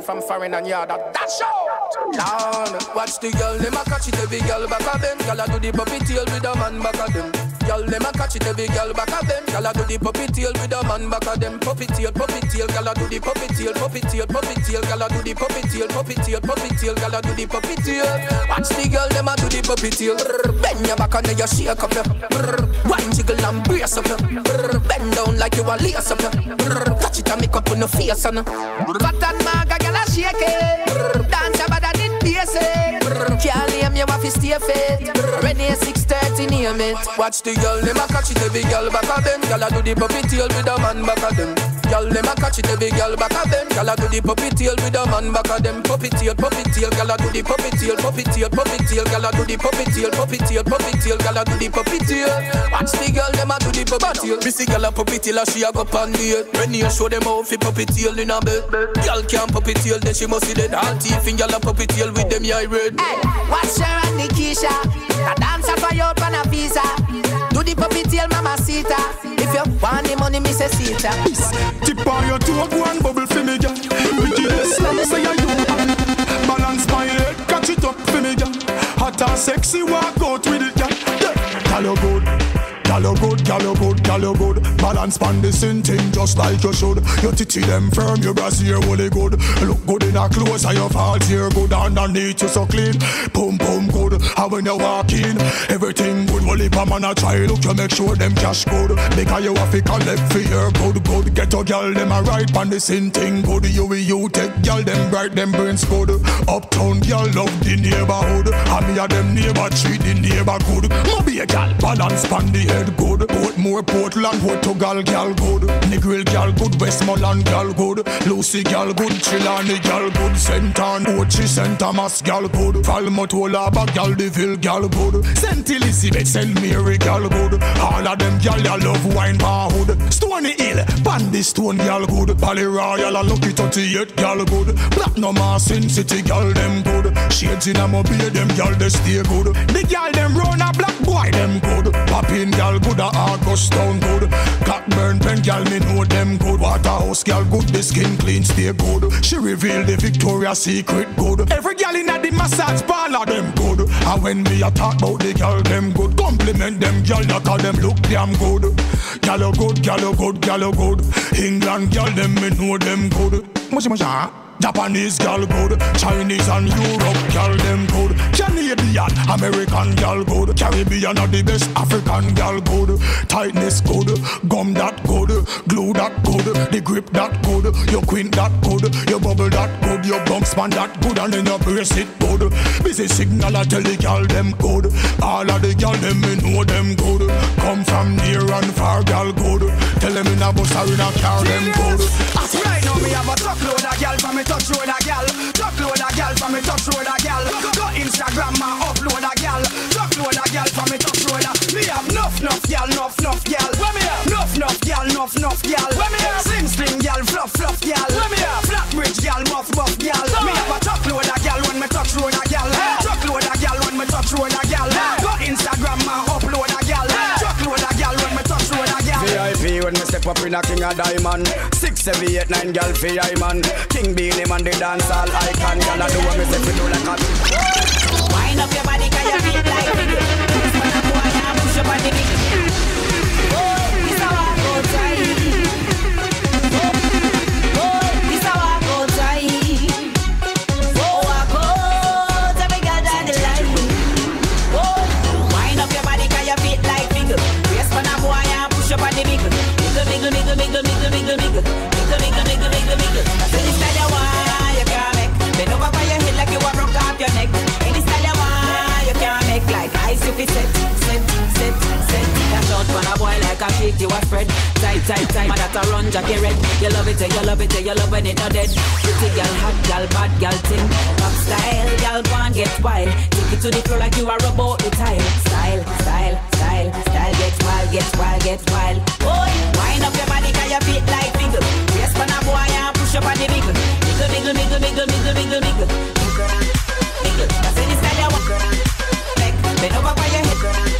Speaker 2: from foreign and yard, that's out. Down, watch the girl, them a catch it, every girl back of them. Girl a do the puppeteer with a man back of them. Girl, them a catch it, every girl back of them. Girl a do the puppeteer with a man back of them. Puppeteer, puppeteer, girl a do the puppeteer Puppeteer, puppeteer, girl a do the puppeteer Puppeteer, puppeteer, girl a do the puppeteer Watch the girl, them a do the puppeteer Brr, Bend your back and then you shake up Wine jiggle and brace up Bend down like you a lace up Catch it and make up on your face and Fat and a shake it. Dance your body did basic Can't name you have to stay fit Ready 630 name it Watch the girl, them a catch it, every girl back of them. Girl a do the puppy tail with a man back of them. Girl, them a catch it, every girl back of them. Girl a do the puppy tail with a man back of them. Puppy tail, puppy tail, girl a do the puppy tail Puppy tail, puppy tail, girl a do the puppy tail Puppy tail, puppy tail, girl a do the puppy tail. Watch the girl, them a do the puppy tail. Missy girl a puppy tail, she a go pan the When you show them how fi puppy tail in a bed. Girl can't puppy tail, then she must see dead. All teeth in girl a puppy tail with them eye red
Speaker 14: Hey, watch her and Nikisha. A dancer for you on a visa. Do the puppy tail mama sita. If you want the money, me say sita.
Speaker 38: Tip on your toe, go and bubble for me, girl. Wickedest slam, say I you. Balance my head, catch it up for me, girl. Hot and sexy, walk out with it, girl. Yeah. Girl, good. Gal you good, gal you good, gal you good. Balance pan the sin thing just like you should. Your titty them firm, your brassiere really good. Look good in a clothes and your falls here good. Underneath you so clean, boom boom good. And when you walk in, everything good. Well if a man a try look, you make sure them cash good. Because you have to collect for your good good. Get a gal them a right pan the sin thing good. You will you take gal them bright them brains good. Uptown gal love the neighborhood. And me a them neighbor treat the neighbor good. A gal balance pan the head good. Portmore, Portland, Portugal gal good. Negril gal good. Westmoreland gal good. Lucy gal good. Trelawny gal good. St. Ann, Ochi, St. Thomas gal good. Falmouth, Olaba gal Deville gal good. St. Elizabeth, St. Mary gal good. All of them gal ya love wine bar hood. Stony Hill, Bandy Stone gal good. Pally Royal, a Lucky 38 gal good. Platinum ah, Sin City gal them good. Shades in a mobile, them gal they stay good. The gal them run a black boy them good. Poppin gal good a August town good. Cockburn pen gal me know them good. Waterhouse gal good, the skin clean stay good. She reveal the Victoria's Secret good. Every gal in the massage parlor them good. And when me a talk about the gal them good, compliment them gal that call them look damn good. Gal good, gal good, gal good. England gal them me know them good. Much ah. Japanese gal good, Chinese and Europe gal them good, Canadian, American gal good, Caribbean are the best, African gal good, tightness good, gum that good, glue that good, the grip that good, your queen that good, your bubble that good, your bounce man that good, and then your bracelet good. Busy signal I tell the gal them good, all of the gal them me know them good. Come from near and far gal good, tell them in a bus or in a car them good.
Speaker 8: Right now me have a truckload of gal from me touch road a gal. Truckload a gal from me touch road a gal. Go Instagram and upload a gal. Truckload a gal from me touch road a. Me have nuff nuff gal, nuff nuff gal. Where me have nuff nuff gal, nuff nuff gal. Where me have sling sling gal, fluff fluff gal. Where me have flat bridge gal, muff muff gal. Me have a truckload a gal when me touch road a gal. Truckload a gal when me touch road a gal. When me
Speaker 39: step up in a king of diamond. Six, seven, eight, nine gal for I man. King Beenie Man, the dance all icon. I do what me say fi do like a.
Speaker 18: Wind up your body 'cause you feel like Miggle, miggle, miggle, miggle, miggle. I say this style you want, you can't make. Bend over your head like you a broke off your neck. Any style you want, you can't make like ice it set, set, set, set. Shot on a boy like a cake you a spread. Tight, tight, tight, that a run Jackie red. You love it, you love it, you love when it not dead. Pretty girl, hot girl, bad girl, thing. Pop style, girl, go and get wild. Take it to the floor like you are about the tile. Style, style, style, style, get wild, get wild, get wild. Oh, wind up your body 'cause you feel like finger. Yes, man a boy and push up on the wiggle. Wiggle, wiggle, wiggle, wiggle, wiggle, wiggle, wiggle. Wiggle, that's any style you want. Neck, bend over by your head.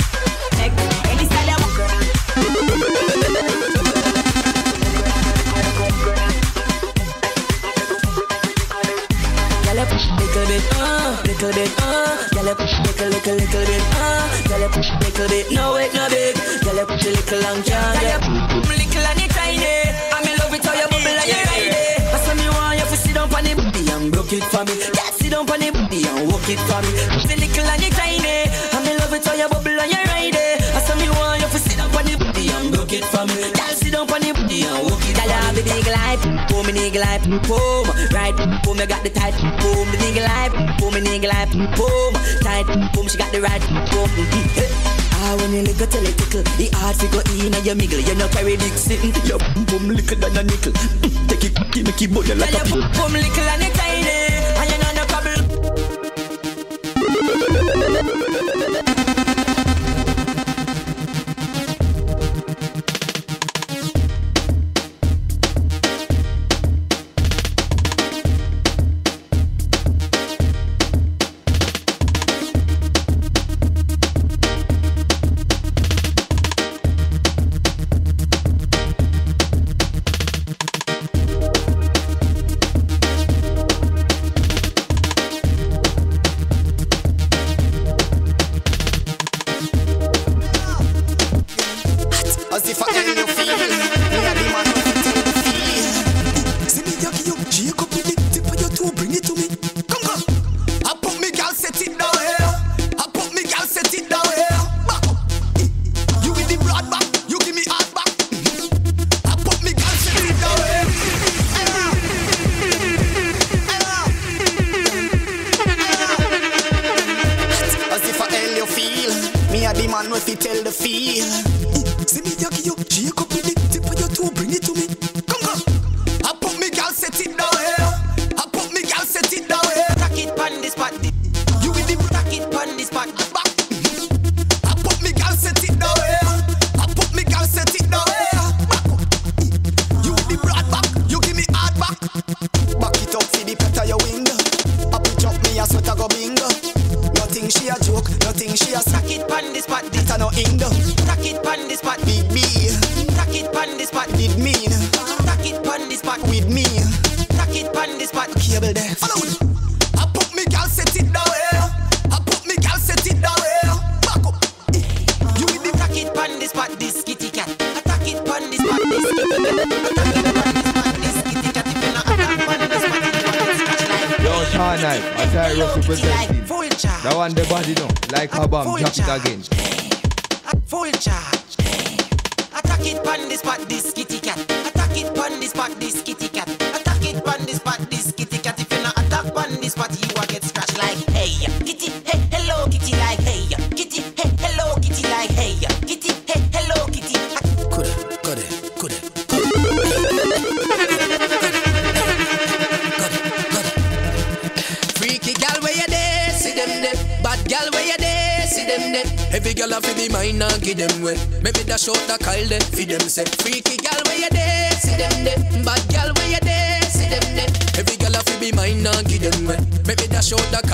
Speaker 18: It, no big. Girl, you push a little long jam. Girl, you push little and it tiny. I'm love with how you bubble and you ride it. I say me want you to sit down on the booty and broke it for me. Yeah, sit down on the booty and walk it for me. Push a little and it tiny. I'm in love with how you bubble and you ride it. Boom, me nigga life, boom, right, boom, you got the tight, boom, the nigga life, boom, me nigga life, boom, tight, boom, she got the right, boom. Ah, when you lick a tell it tickle, the heart fi go in and you miggle. You no carry dick sitting, your boom boom lickle than a nickel. Mm, Take it, give me keep body like a boom boom lickle and it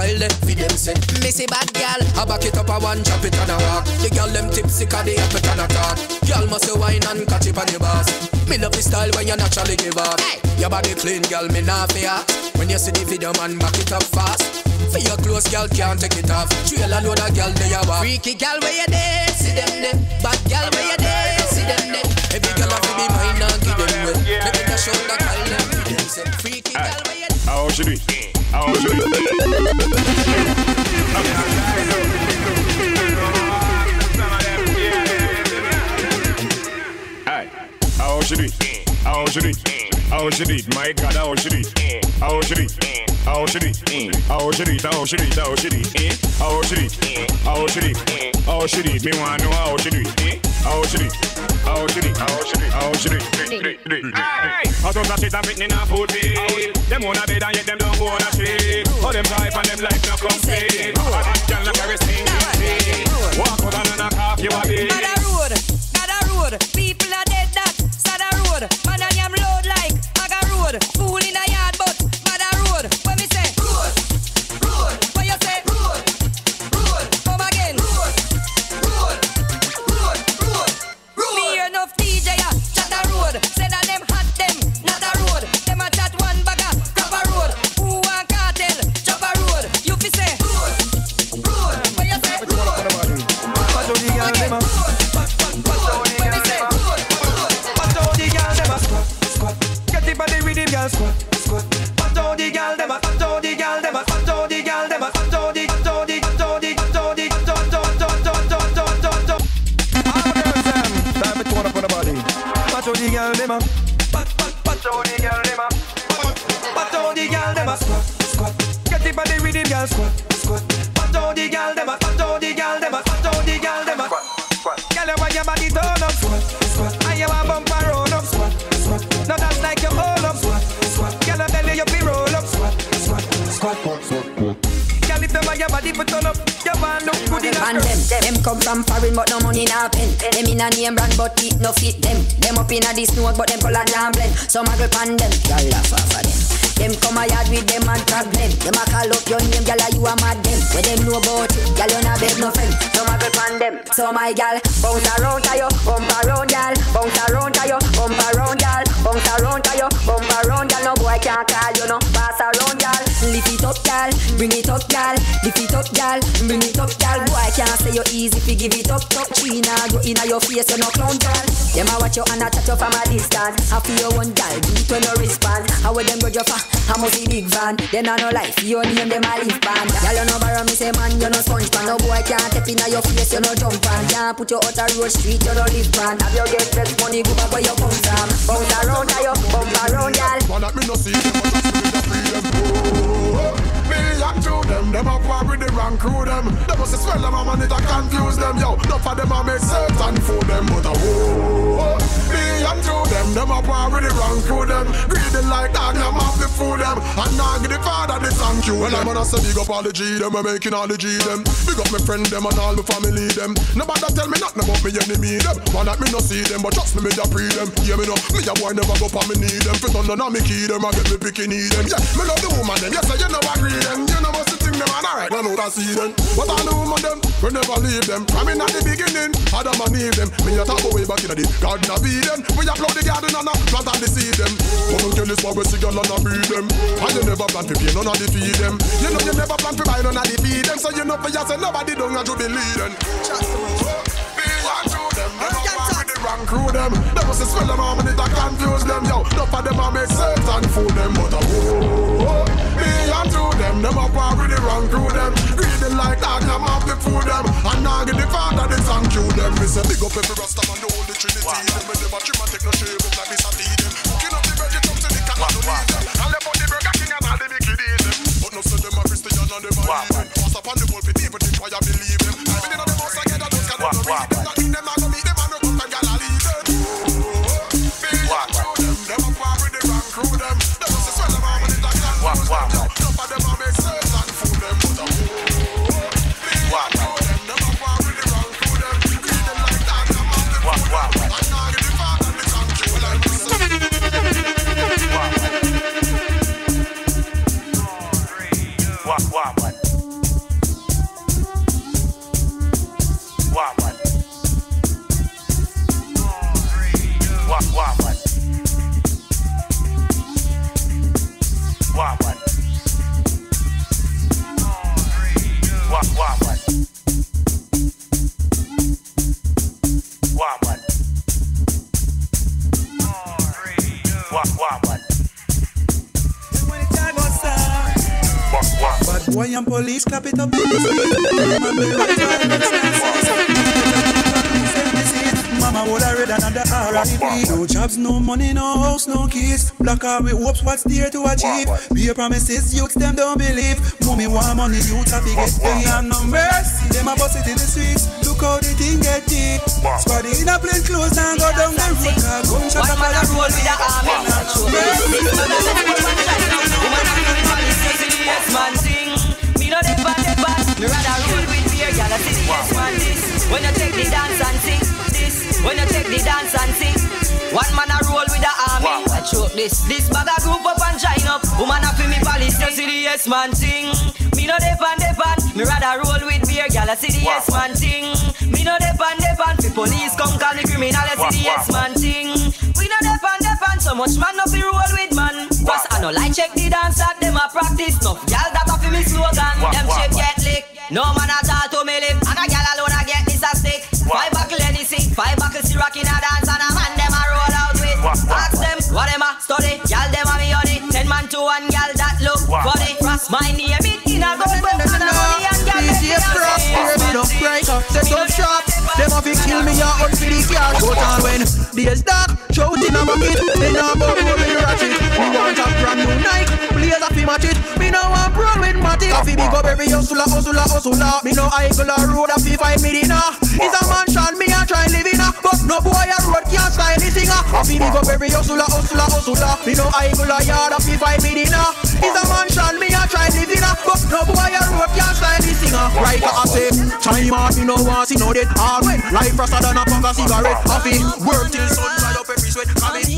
Speaker 2: dash out the there, feed them say. Missy bad gal, I back it up a one, chop it and a walk. The gal them tipsy 'cause they have it and a talk. Gal must say wine and catch it on your boss. Me love the style when you naturally give up. Your body clean, girl, me not fear. When you see the video, man, back it up fast. For your clothes, girl, can't take it off. Trail a load of girl, they are walk. Freaky girl, where you there? See them there. Bad girl, where you there? See them there. Every girl have to be mine and give them way. Make me dash out the call them. Them Freaky girl, where you there?
Speaker 40: How should we? how she do it, me wanna know how she do it, how she do it. How she be? How she be? How should it? I don't touch it, I'm hitting a food feed. Them wanna bed and yet them don't wanna sleep. All them type and them life not complete. I think girl like everything you see. Walk over and knock off your body.
Speaker 22: Got a road, got a road. People are dead that, sad a road. Man, I am load like, I got road. Fool in a yard.
Speaker 41: Girl, squat, squat. Pat out the girl, dem a, pat out the girl, dem a, pat out the girl, dem a, squat, squat. Girl, you want your body turn up, squat, squat. And you want bumper roll up, squat, squat. Now that's like you hold up, squat, squat. Girl, belly you be roll up, squat, squat, squat, squat. Girl, if you want your body to turn up, you want look good in a
Speaker 42: And them, them come from foreign but no money na pen. Them in a name brand but it no fit them. Them up in a this smoke but them color jam blend. Some a grip on them, y'all laugh off of them. Them come a yard with them and problem. Them a call up your name, gyal, you a mad them. Where them know about it, gyal, you not beg no friend. Some a grip on them. So my gyal, bounce around to you, bump around, gyal, bounce around to you, bump around, gyal, bounce around to you, bump around, gyal. No boy can't call you, no pass around, gyal. Lift it up, gyal, bring it up, gyal, lift it up, gyal, bring it up, gyal. Boy
Speaker 29: boy can't say you're easy fi give it up. Top China, go inna your face, you're no clown girl. Them a watch you and a chat you from a distance. I feel you one gal, do it when you respond. How with them go you for? I must be big van. Then I no life, you name them a live band. Girl you no borrow me say man, you no sponge pan. No boy can't step inna your face, you no jump on. Can't put you out road street, you no live pan. Have you get less money, go back where you come from. Bounce around, you bump around, gal.
Speaker 37: Man, me no see freedom. Oh, Million to them, them up war with the wrong crew them. They must swell them, man, it a confuse them, yo. Enough of them a make certain for them, but a whoa. Million to them, them up war with the wrong crew them. Greedy like dog, them have the food them. And now give the father the thank you. Well, I'm gonna say big up all the G them, I'm making all the G them. Big up my friend them and all my family them. Nobody tell me nothing about me enemy them. Man, that me no see them, but trust me, me a pre them. Yeah, me know, me a boy never go for me need them. Fit on the me key them, I get me picking need them. Yeah, me love the woman them. Yes, I you know agree them. You know what's the thing them and alright, I know that see them. But all the woman them, we never leave them. From in at the beginning, Adam and Eve them. Me a talk away back in the garden of Eden. We a plow the garden and a plant and the seed them. Woman kill this one, we see girl and a breed them. And you never plan to pay none of the feed them. You know you never plan to buy none of the feed them. So you know for yourself nobody don't have to be leading. Wrong crew them. They must swell them arm and it a confuse them, yo. Enough of them a make certain fool them, but a whoa. Me and two them, them a par with the wrong crew them. Greedy like dog, them have the food them. And now get the father the thank you them. Me say big up every rasta man, the holy trinity. Them me never trim and take no shave up like Mr. T them. Cooking up the veggie come to the can and don't eat them. And left out the burger king and all the big kiddies them. But no say them a Christian and them a heathen. Pass up on the pulpit, think why I believe them. I believe in the most I get, I just can't read them.
Speaker 22: Money, no house, no keys. Black car with hopes, what's there to achieve? Be promises, youths them don't believe. Mommy want money, youths have to get pay and no mercy. Them a bust it in the streets. Look how the thing get deep. Squad in a plain clothes and go down the road. car Gunshot
Speaker 29: One
Speaker 22: up
Speaker 29: man
Speaker 22: on
Speaker 29: a
Speaker 22: the
Speaker 29: roll
Speaker 22: road.
Speaker 29: with a army and no Yes, man, sing. Me no dey bad, dey bad. Me rather roll with beer, gyal. I see the yes, man, this. When you take the dance and sing, this. When you take the dance and sing. One man a roll with a army. I choke this. This bag a group up and join up. Woman a feel me police. You see the yes, man, sing. Me no dey pan. Me rather roll with beer, gyal. I see the yes, man, sing. Me no dey pan. Fi police come call me criminal. I see the yes, man, sing. We no dey pan. So much man no fi roll with man. Cause I no like check the dance that them a practice. Nuff gyal that a fi me slogan. Them shape get lick. No man at all to me lip. And a gyal alone a get this a stick. Five buckle sick. Five buckle syrup Ask them what them a study. Gyal them a me honey. Ten man to one gyal that look funny. My name it in a gold book and a money and gyal.
Speaker 22: DJ Cross, pyramid up break up, set up shop. Them a fi kill me a hunt for the car. Go down when days dark, shout in a bucket. Then a bow with the ratchet. Me want a brand new Nike, blaze a fi match it. Me no want brawl with Matic. A fi big up every hustler, hustler, hustler. Me no idle a road a fi five me dinner. It's a mansion me a try live in a, but no boy a road can't style the singer. Fi big up every hustler, hustler, hustler. Me no idle a yard a fi five me dinner. It's a mansion me a try live in a, but no boy a road can't style the singer. Right I say, time out me no want see no dead hard when life faster than a pack of cigarette. I fi work till sun dry up every sweat. I mean,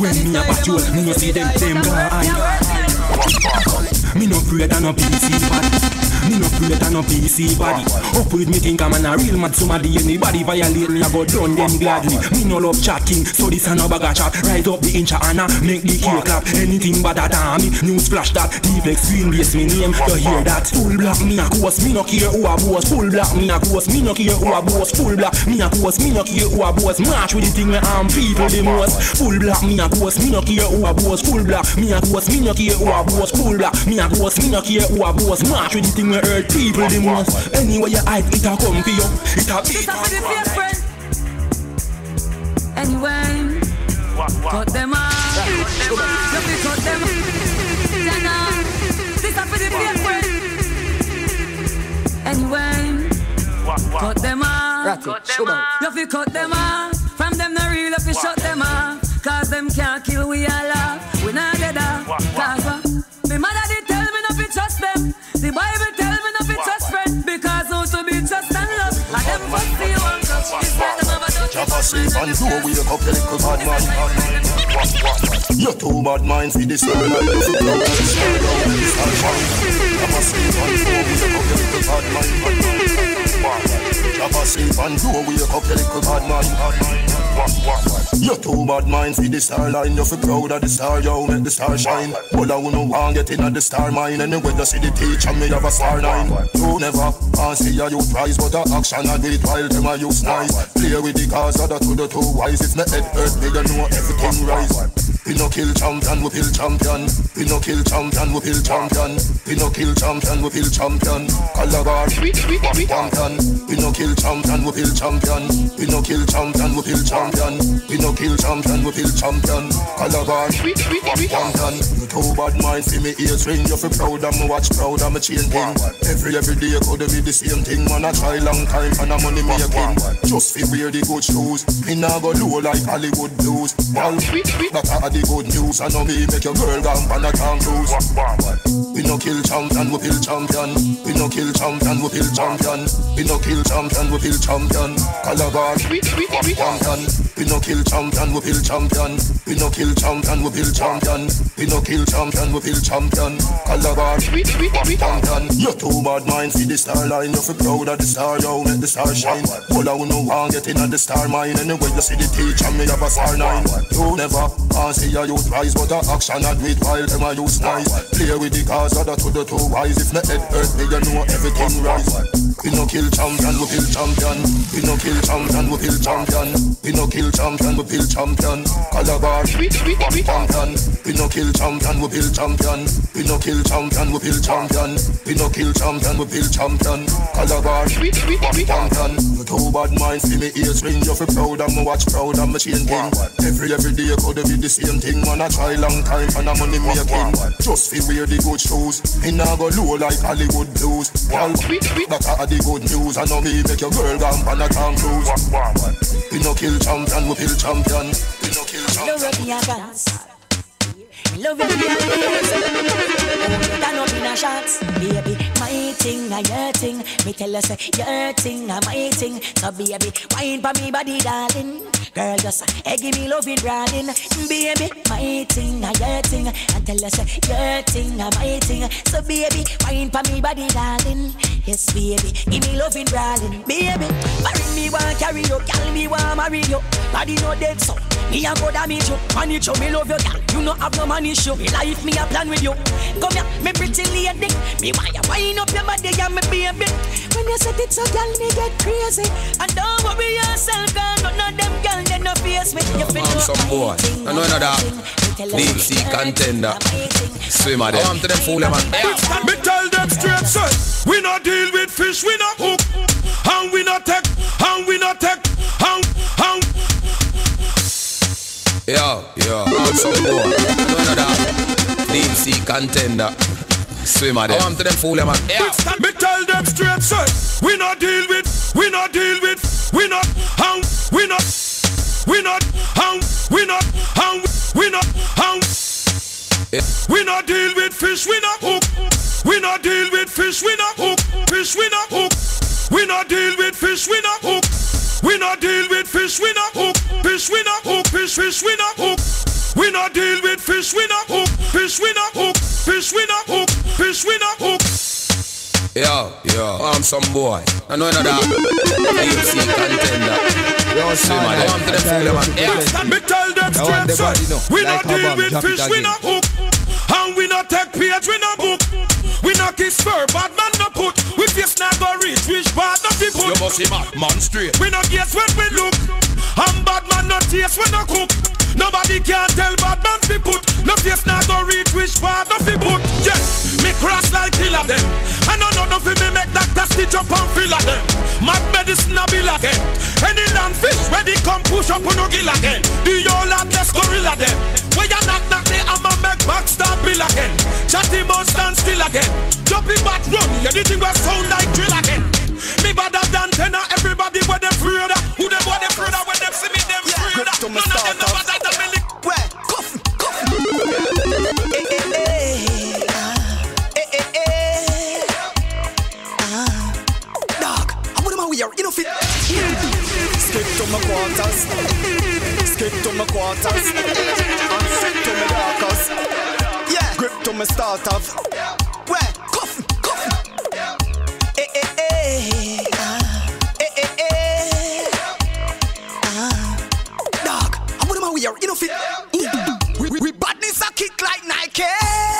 Speaker 43: When me a patrol, me no see them them guy. Me no afraid of no PC body. Me no afraid of no PC body. Up with me think I'm an a real mad somebody. Anybody violate me, I go done them gladly. Me no love chatting, so this a no bag of chat. Rise up the inch and make the key clap. Anything that on me, news flash that. Deep screen base me name, you hear that? Full black me a course, me no care who a boss. Full black me a course, me no care who a boss. Full black me a course, me no care who a boss. March with the thing where I'm people the most. Full black me a course, me no care who a boss. Full black me a course, me no care who a boss. Full black me a boss, me no care who a boss. March with the thing where hurt people the most. Anyway you hide, it a come for you. It a
Speaker 25: This a for the fake friend. Anyway, cut them off. Let me cut them off. Jenna, this a for the fake friend. Anyway, cut them off.
Speaker 29: Cut them off.
Speaker 25: You fi cut them off. From them no real, you fi shut them off. Cause them can't kill we all off. We not dead off. Cause uh, me mother did tell me not to trust them. The Bible them have a touch.
Speaker 23: Chop a sleep and do little bad man. You're too bad mind for this fine. Chop a sleep and do little bad man. Chop a sleep and do wake up the little bad man. You're too bad mind for the star line. You're for proud of the star, yo, make the star shine. But I wanna want get in at the star mine. Anyway, you see the teacher, me have a star nine. You never ask see a you prize, but the action I do it while them I use nice. Play with the cars, other to the two wise. If my head hurt, me you know everything rise. We no kill champion, we kill champion. We no kill champion, we kill champion. We no kill champion, we kill champion. Calabar, champion. We no kill champion, we kill champion. We no kill champion, we kill champion. We no kill champion, we kill champion. Calabar, champion. You too bad mind, see me ears ring. You feel proud of me watch, proud of me chain thing. Every every day could be the same thing. Man, I try long time and I'm money making. Just fi wear the good shoes. Me nah go low like Hollywood blues. All that are the good news. I know me make your girl gone pan a Tom Cruise. We no kill champion, we kill champion. We no kill champion, we kill champion. We no kill champion, we kill champion. Calabar, champion. We no kill champion, we kill champion. We no kill champion, we kill champion. We no kill champion, we kill champion. Calabar, champion. You too bad mind see the star line. You feel proud of the star, yo, make the star shine. All I wanna want get in at the star mine. Anyway, you see the teacher, me have a star nine. You never ask see a youth rise, but the action I do it while them I use nice. Play with the cars, other to the two wise. If my head hurt, me you know everything rise. We no kill champion, we kill champion. We no kill champion, we kill champion. We no kill champion, we kill champion. Calabar, champion. We no kill champion, we kill champion. We no kill champion, we kill champion. We no kill champion, we kill champion. Calabar, sweet, sweet, champion. You too bad mind, see me ears ring. You feel proud of me watch, proud of me chain king. Every every day could be the same thing. Man, I try long time and I'm money making. Just fi wear the good shoes. Me nah go low like Hollywood blues. Girl, that are the good news. I know me make your girl gone pan a Tom Cruise. We no kill champion, we kill champion. We no kill champion.
Speaker 44: Love it, Turn up in a shots, baby. My thing, a your thing. Me tell her say your thing, a my thing. So baby, wine for me body, darling. Girl, just uh, hey, give me love it, darling. Baby, my thing, a your thing. And tell her say your thing, a my thing. So baby, wine for me body, darling. Yes, baby, give me love it, darling. Baby, marry me, want carry you, carry me, want marry you. Body no dead, so me a go damage you. Man, you show me love you, girl. You no have no man issue. Me life, me a plan with you. Come here, me pretty lady. Me why you wind up your body, yeah, me baby. When you set it so, girl, me get crazy. And don't worry yourself, girl. None of them girl, they no face me. You feel
Speaker 45: Man, some boy. I know another deep sea contender. Swimmer them. Come to them fool man.
Speaker 38: Me tell them straight, sir. We not deal with fish, we not hook, and we not take,
Speaker 45: Yo, yo, man, some boy. I know another deep sea contender. Swimmer them. Come to them fool them man.
Speaker 38: Me tell them straight, sir. We not deal with, we not deal with, we not, and we not, we not, and we not, and we not, and. We not deal with fish, we not hook. We not deal with fish, we not hook. Fish, we not hook. We not deal with fish, we not fish, we not hook. We not deal with fish, we not hook. Fish, we not hook. Fish, we not hook. Fish, we not hook.
Speaker 2: Yo, yo, I'm some boy. I know another UFC contender.
Speaker 10: Yo,
Speaker 2: see, man, I want them them. Yeah,
Speaker 38: me tell them straight, sir. We not deal with fish, we not hook. And we not take page, we not book. We not kiss fur, bad man no put. We face not go reach, which part not the put.
Speaker 2: You must see, man, man straight.
Speaker 38: We not guess when we look. And bad man no taste when no cook. Nobody can tell bad man fi put. No face not go reach, which part not fi put. Yes, me cross like killer them. I know no nothing me make doctor stitch up and fill of them. Mad medicine a bill again. Any land fish ready come push up on no gill again. The old lot let's gorilla them. Where you knock knock the hammer make back start bill again. Chatty must stand still again. Jumping back run, anything will sound like drill again. Me better than tenor, everybody where. Who when see me them yeah. None of them
Speaker 46: that I. You know fit.
Speaker 40: Skip to my quarters. Skip to my quarters. And sit to my darkers.
Speaker 46: Yeah.
Speaker 40: Grip to my start.
Speaker 46: Where? Hey, hey, hey. we are. We badness a kick like Nike.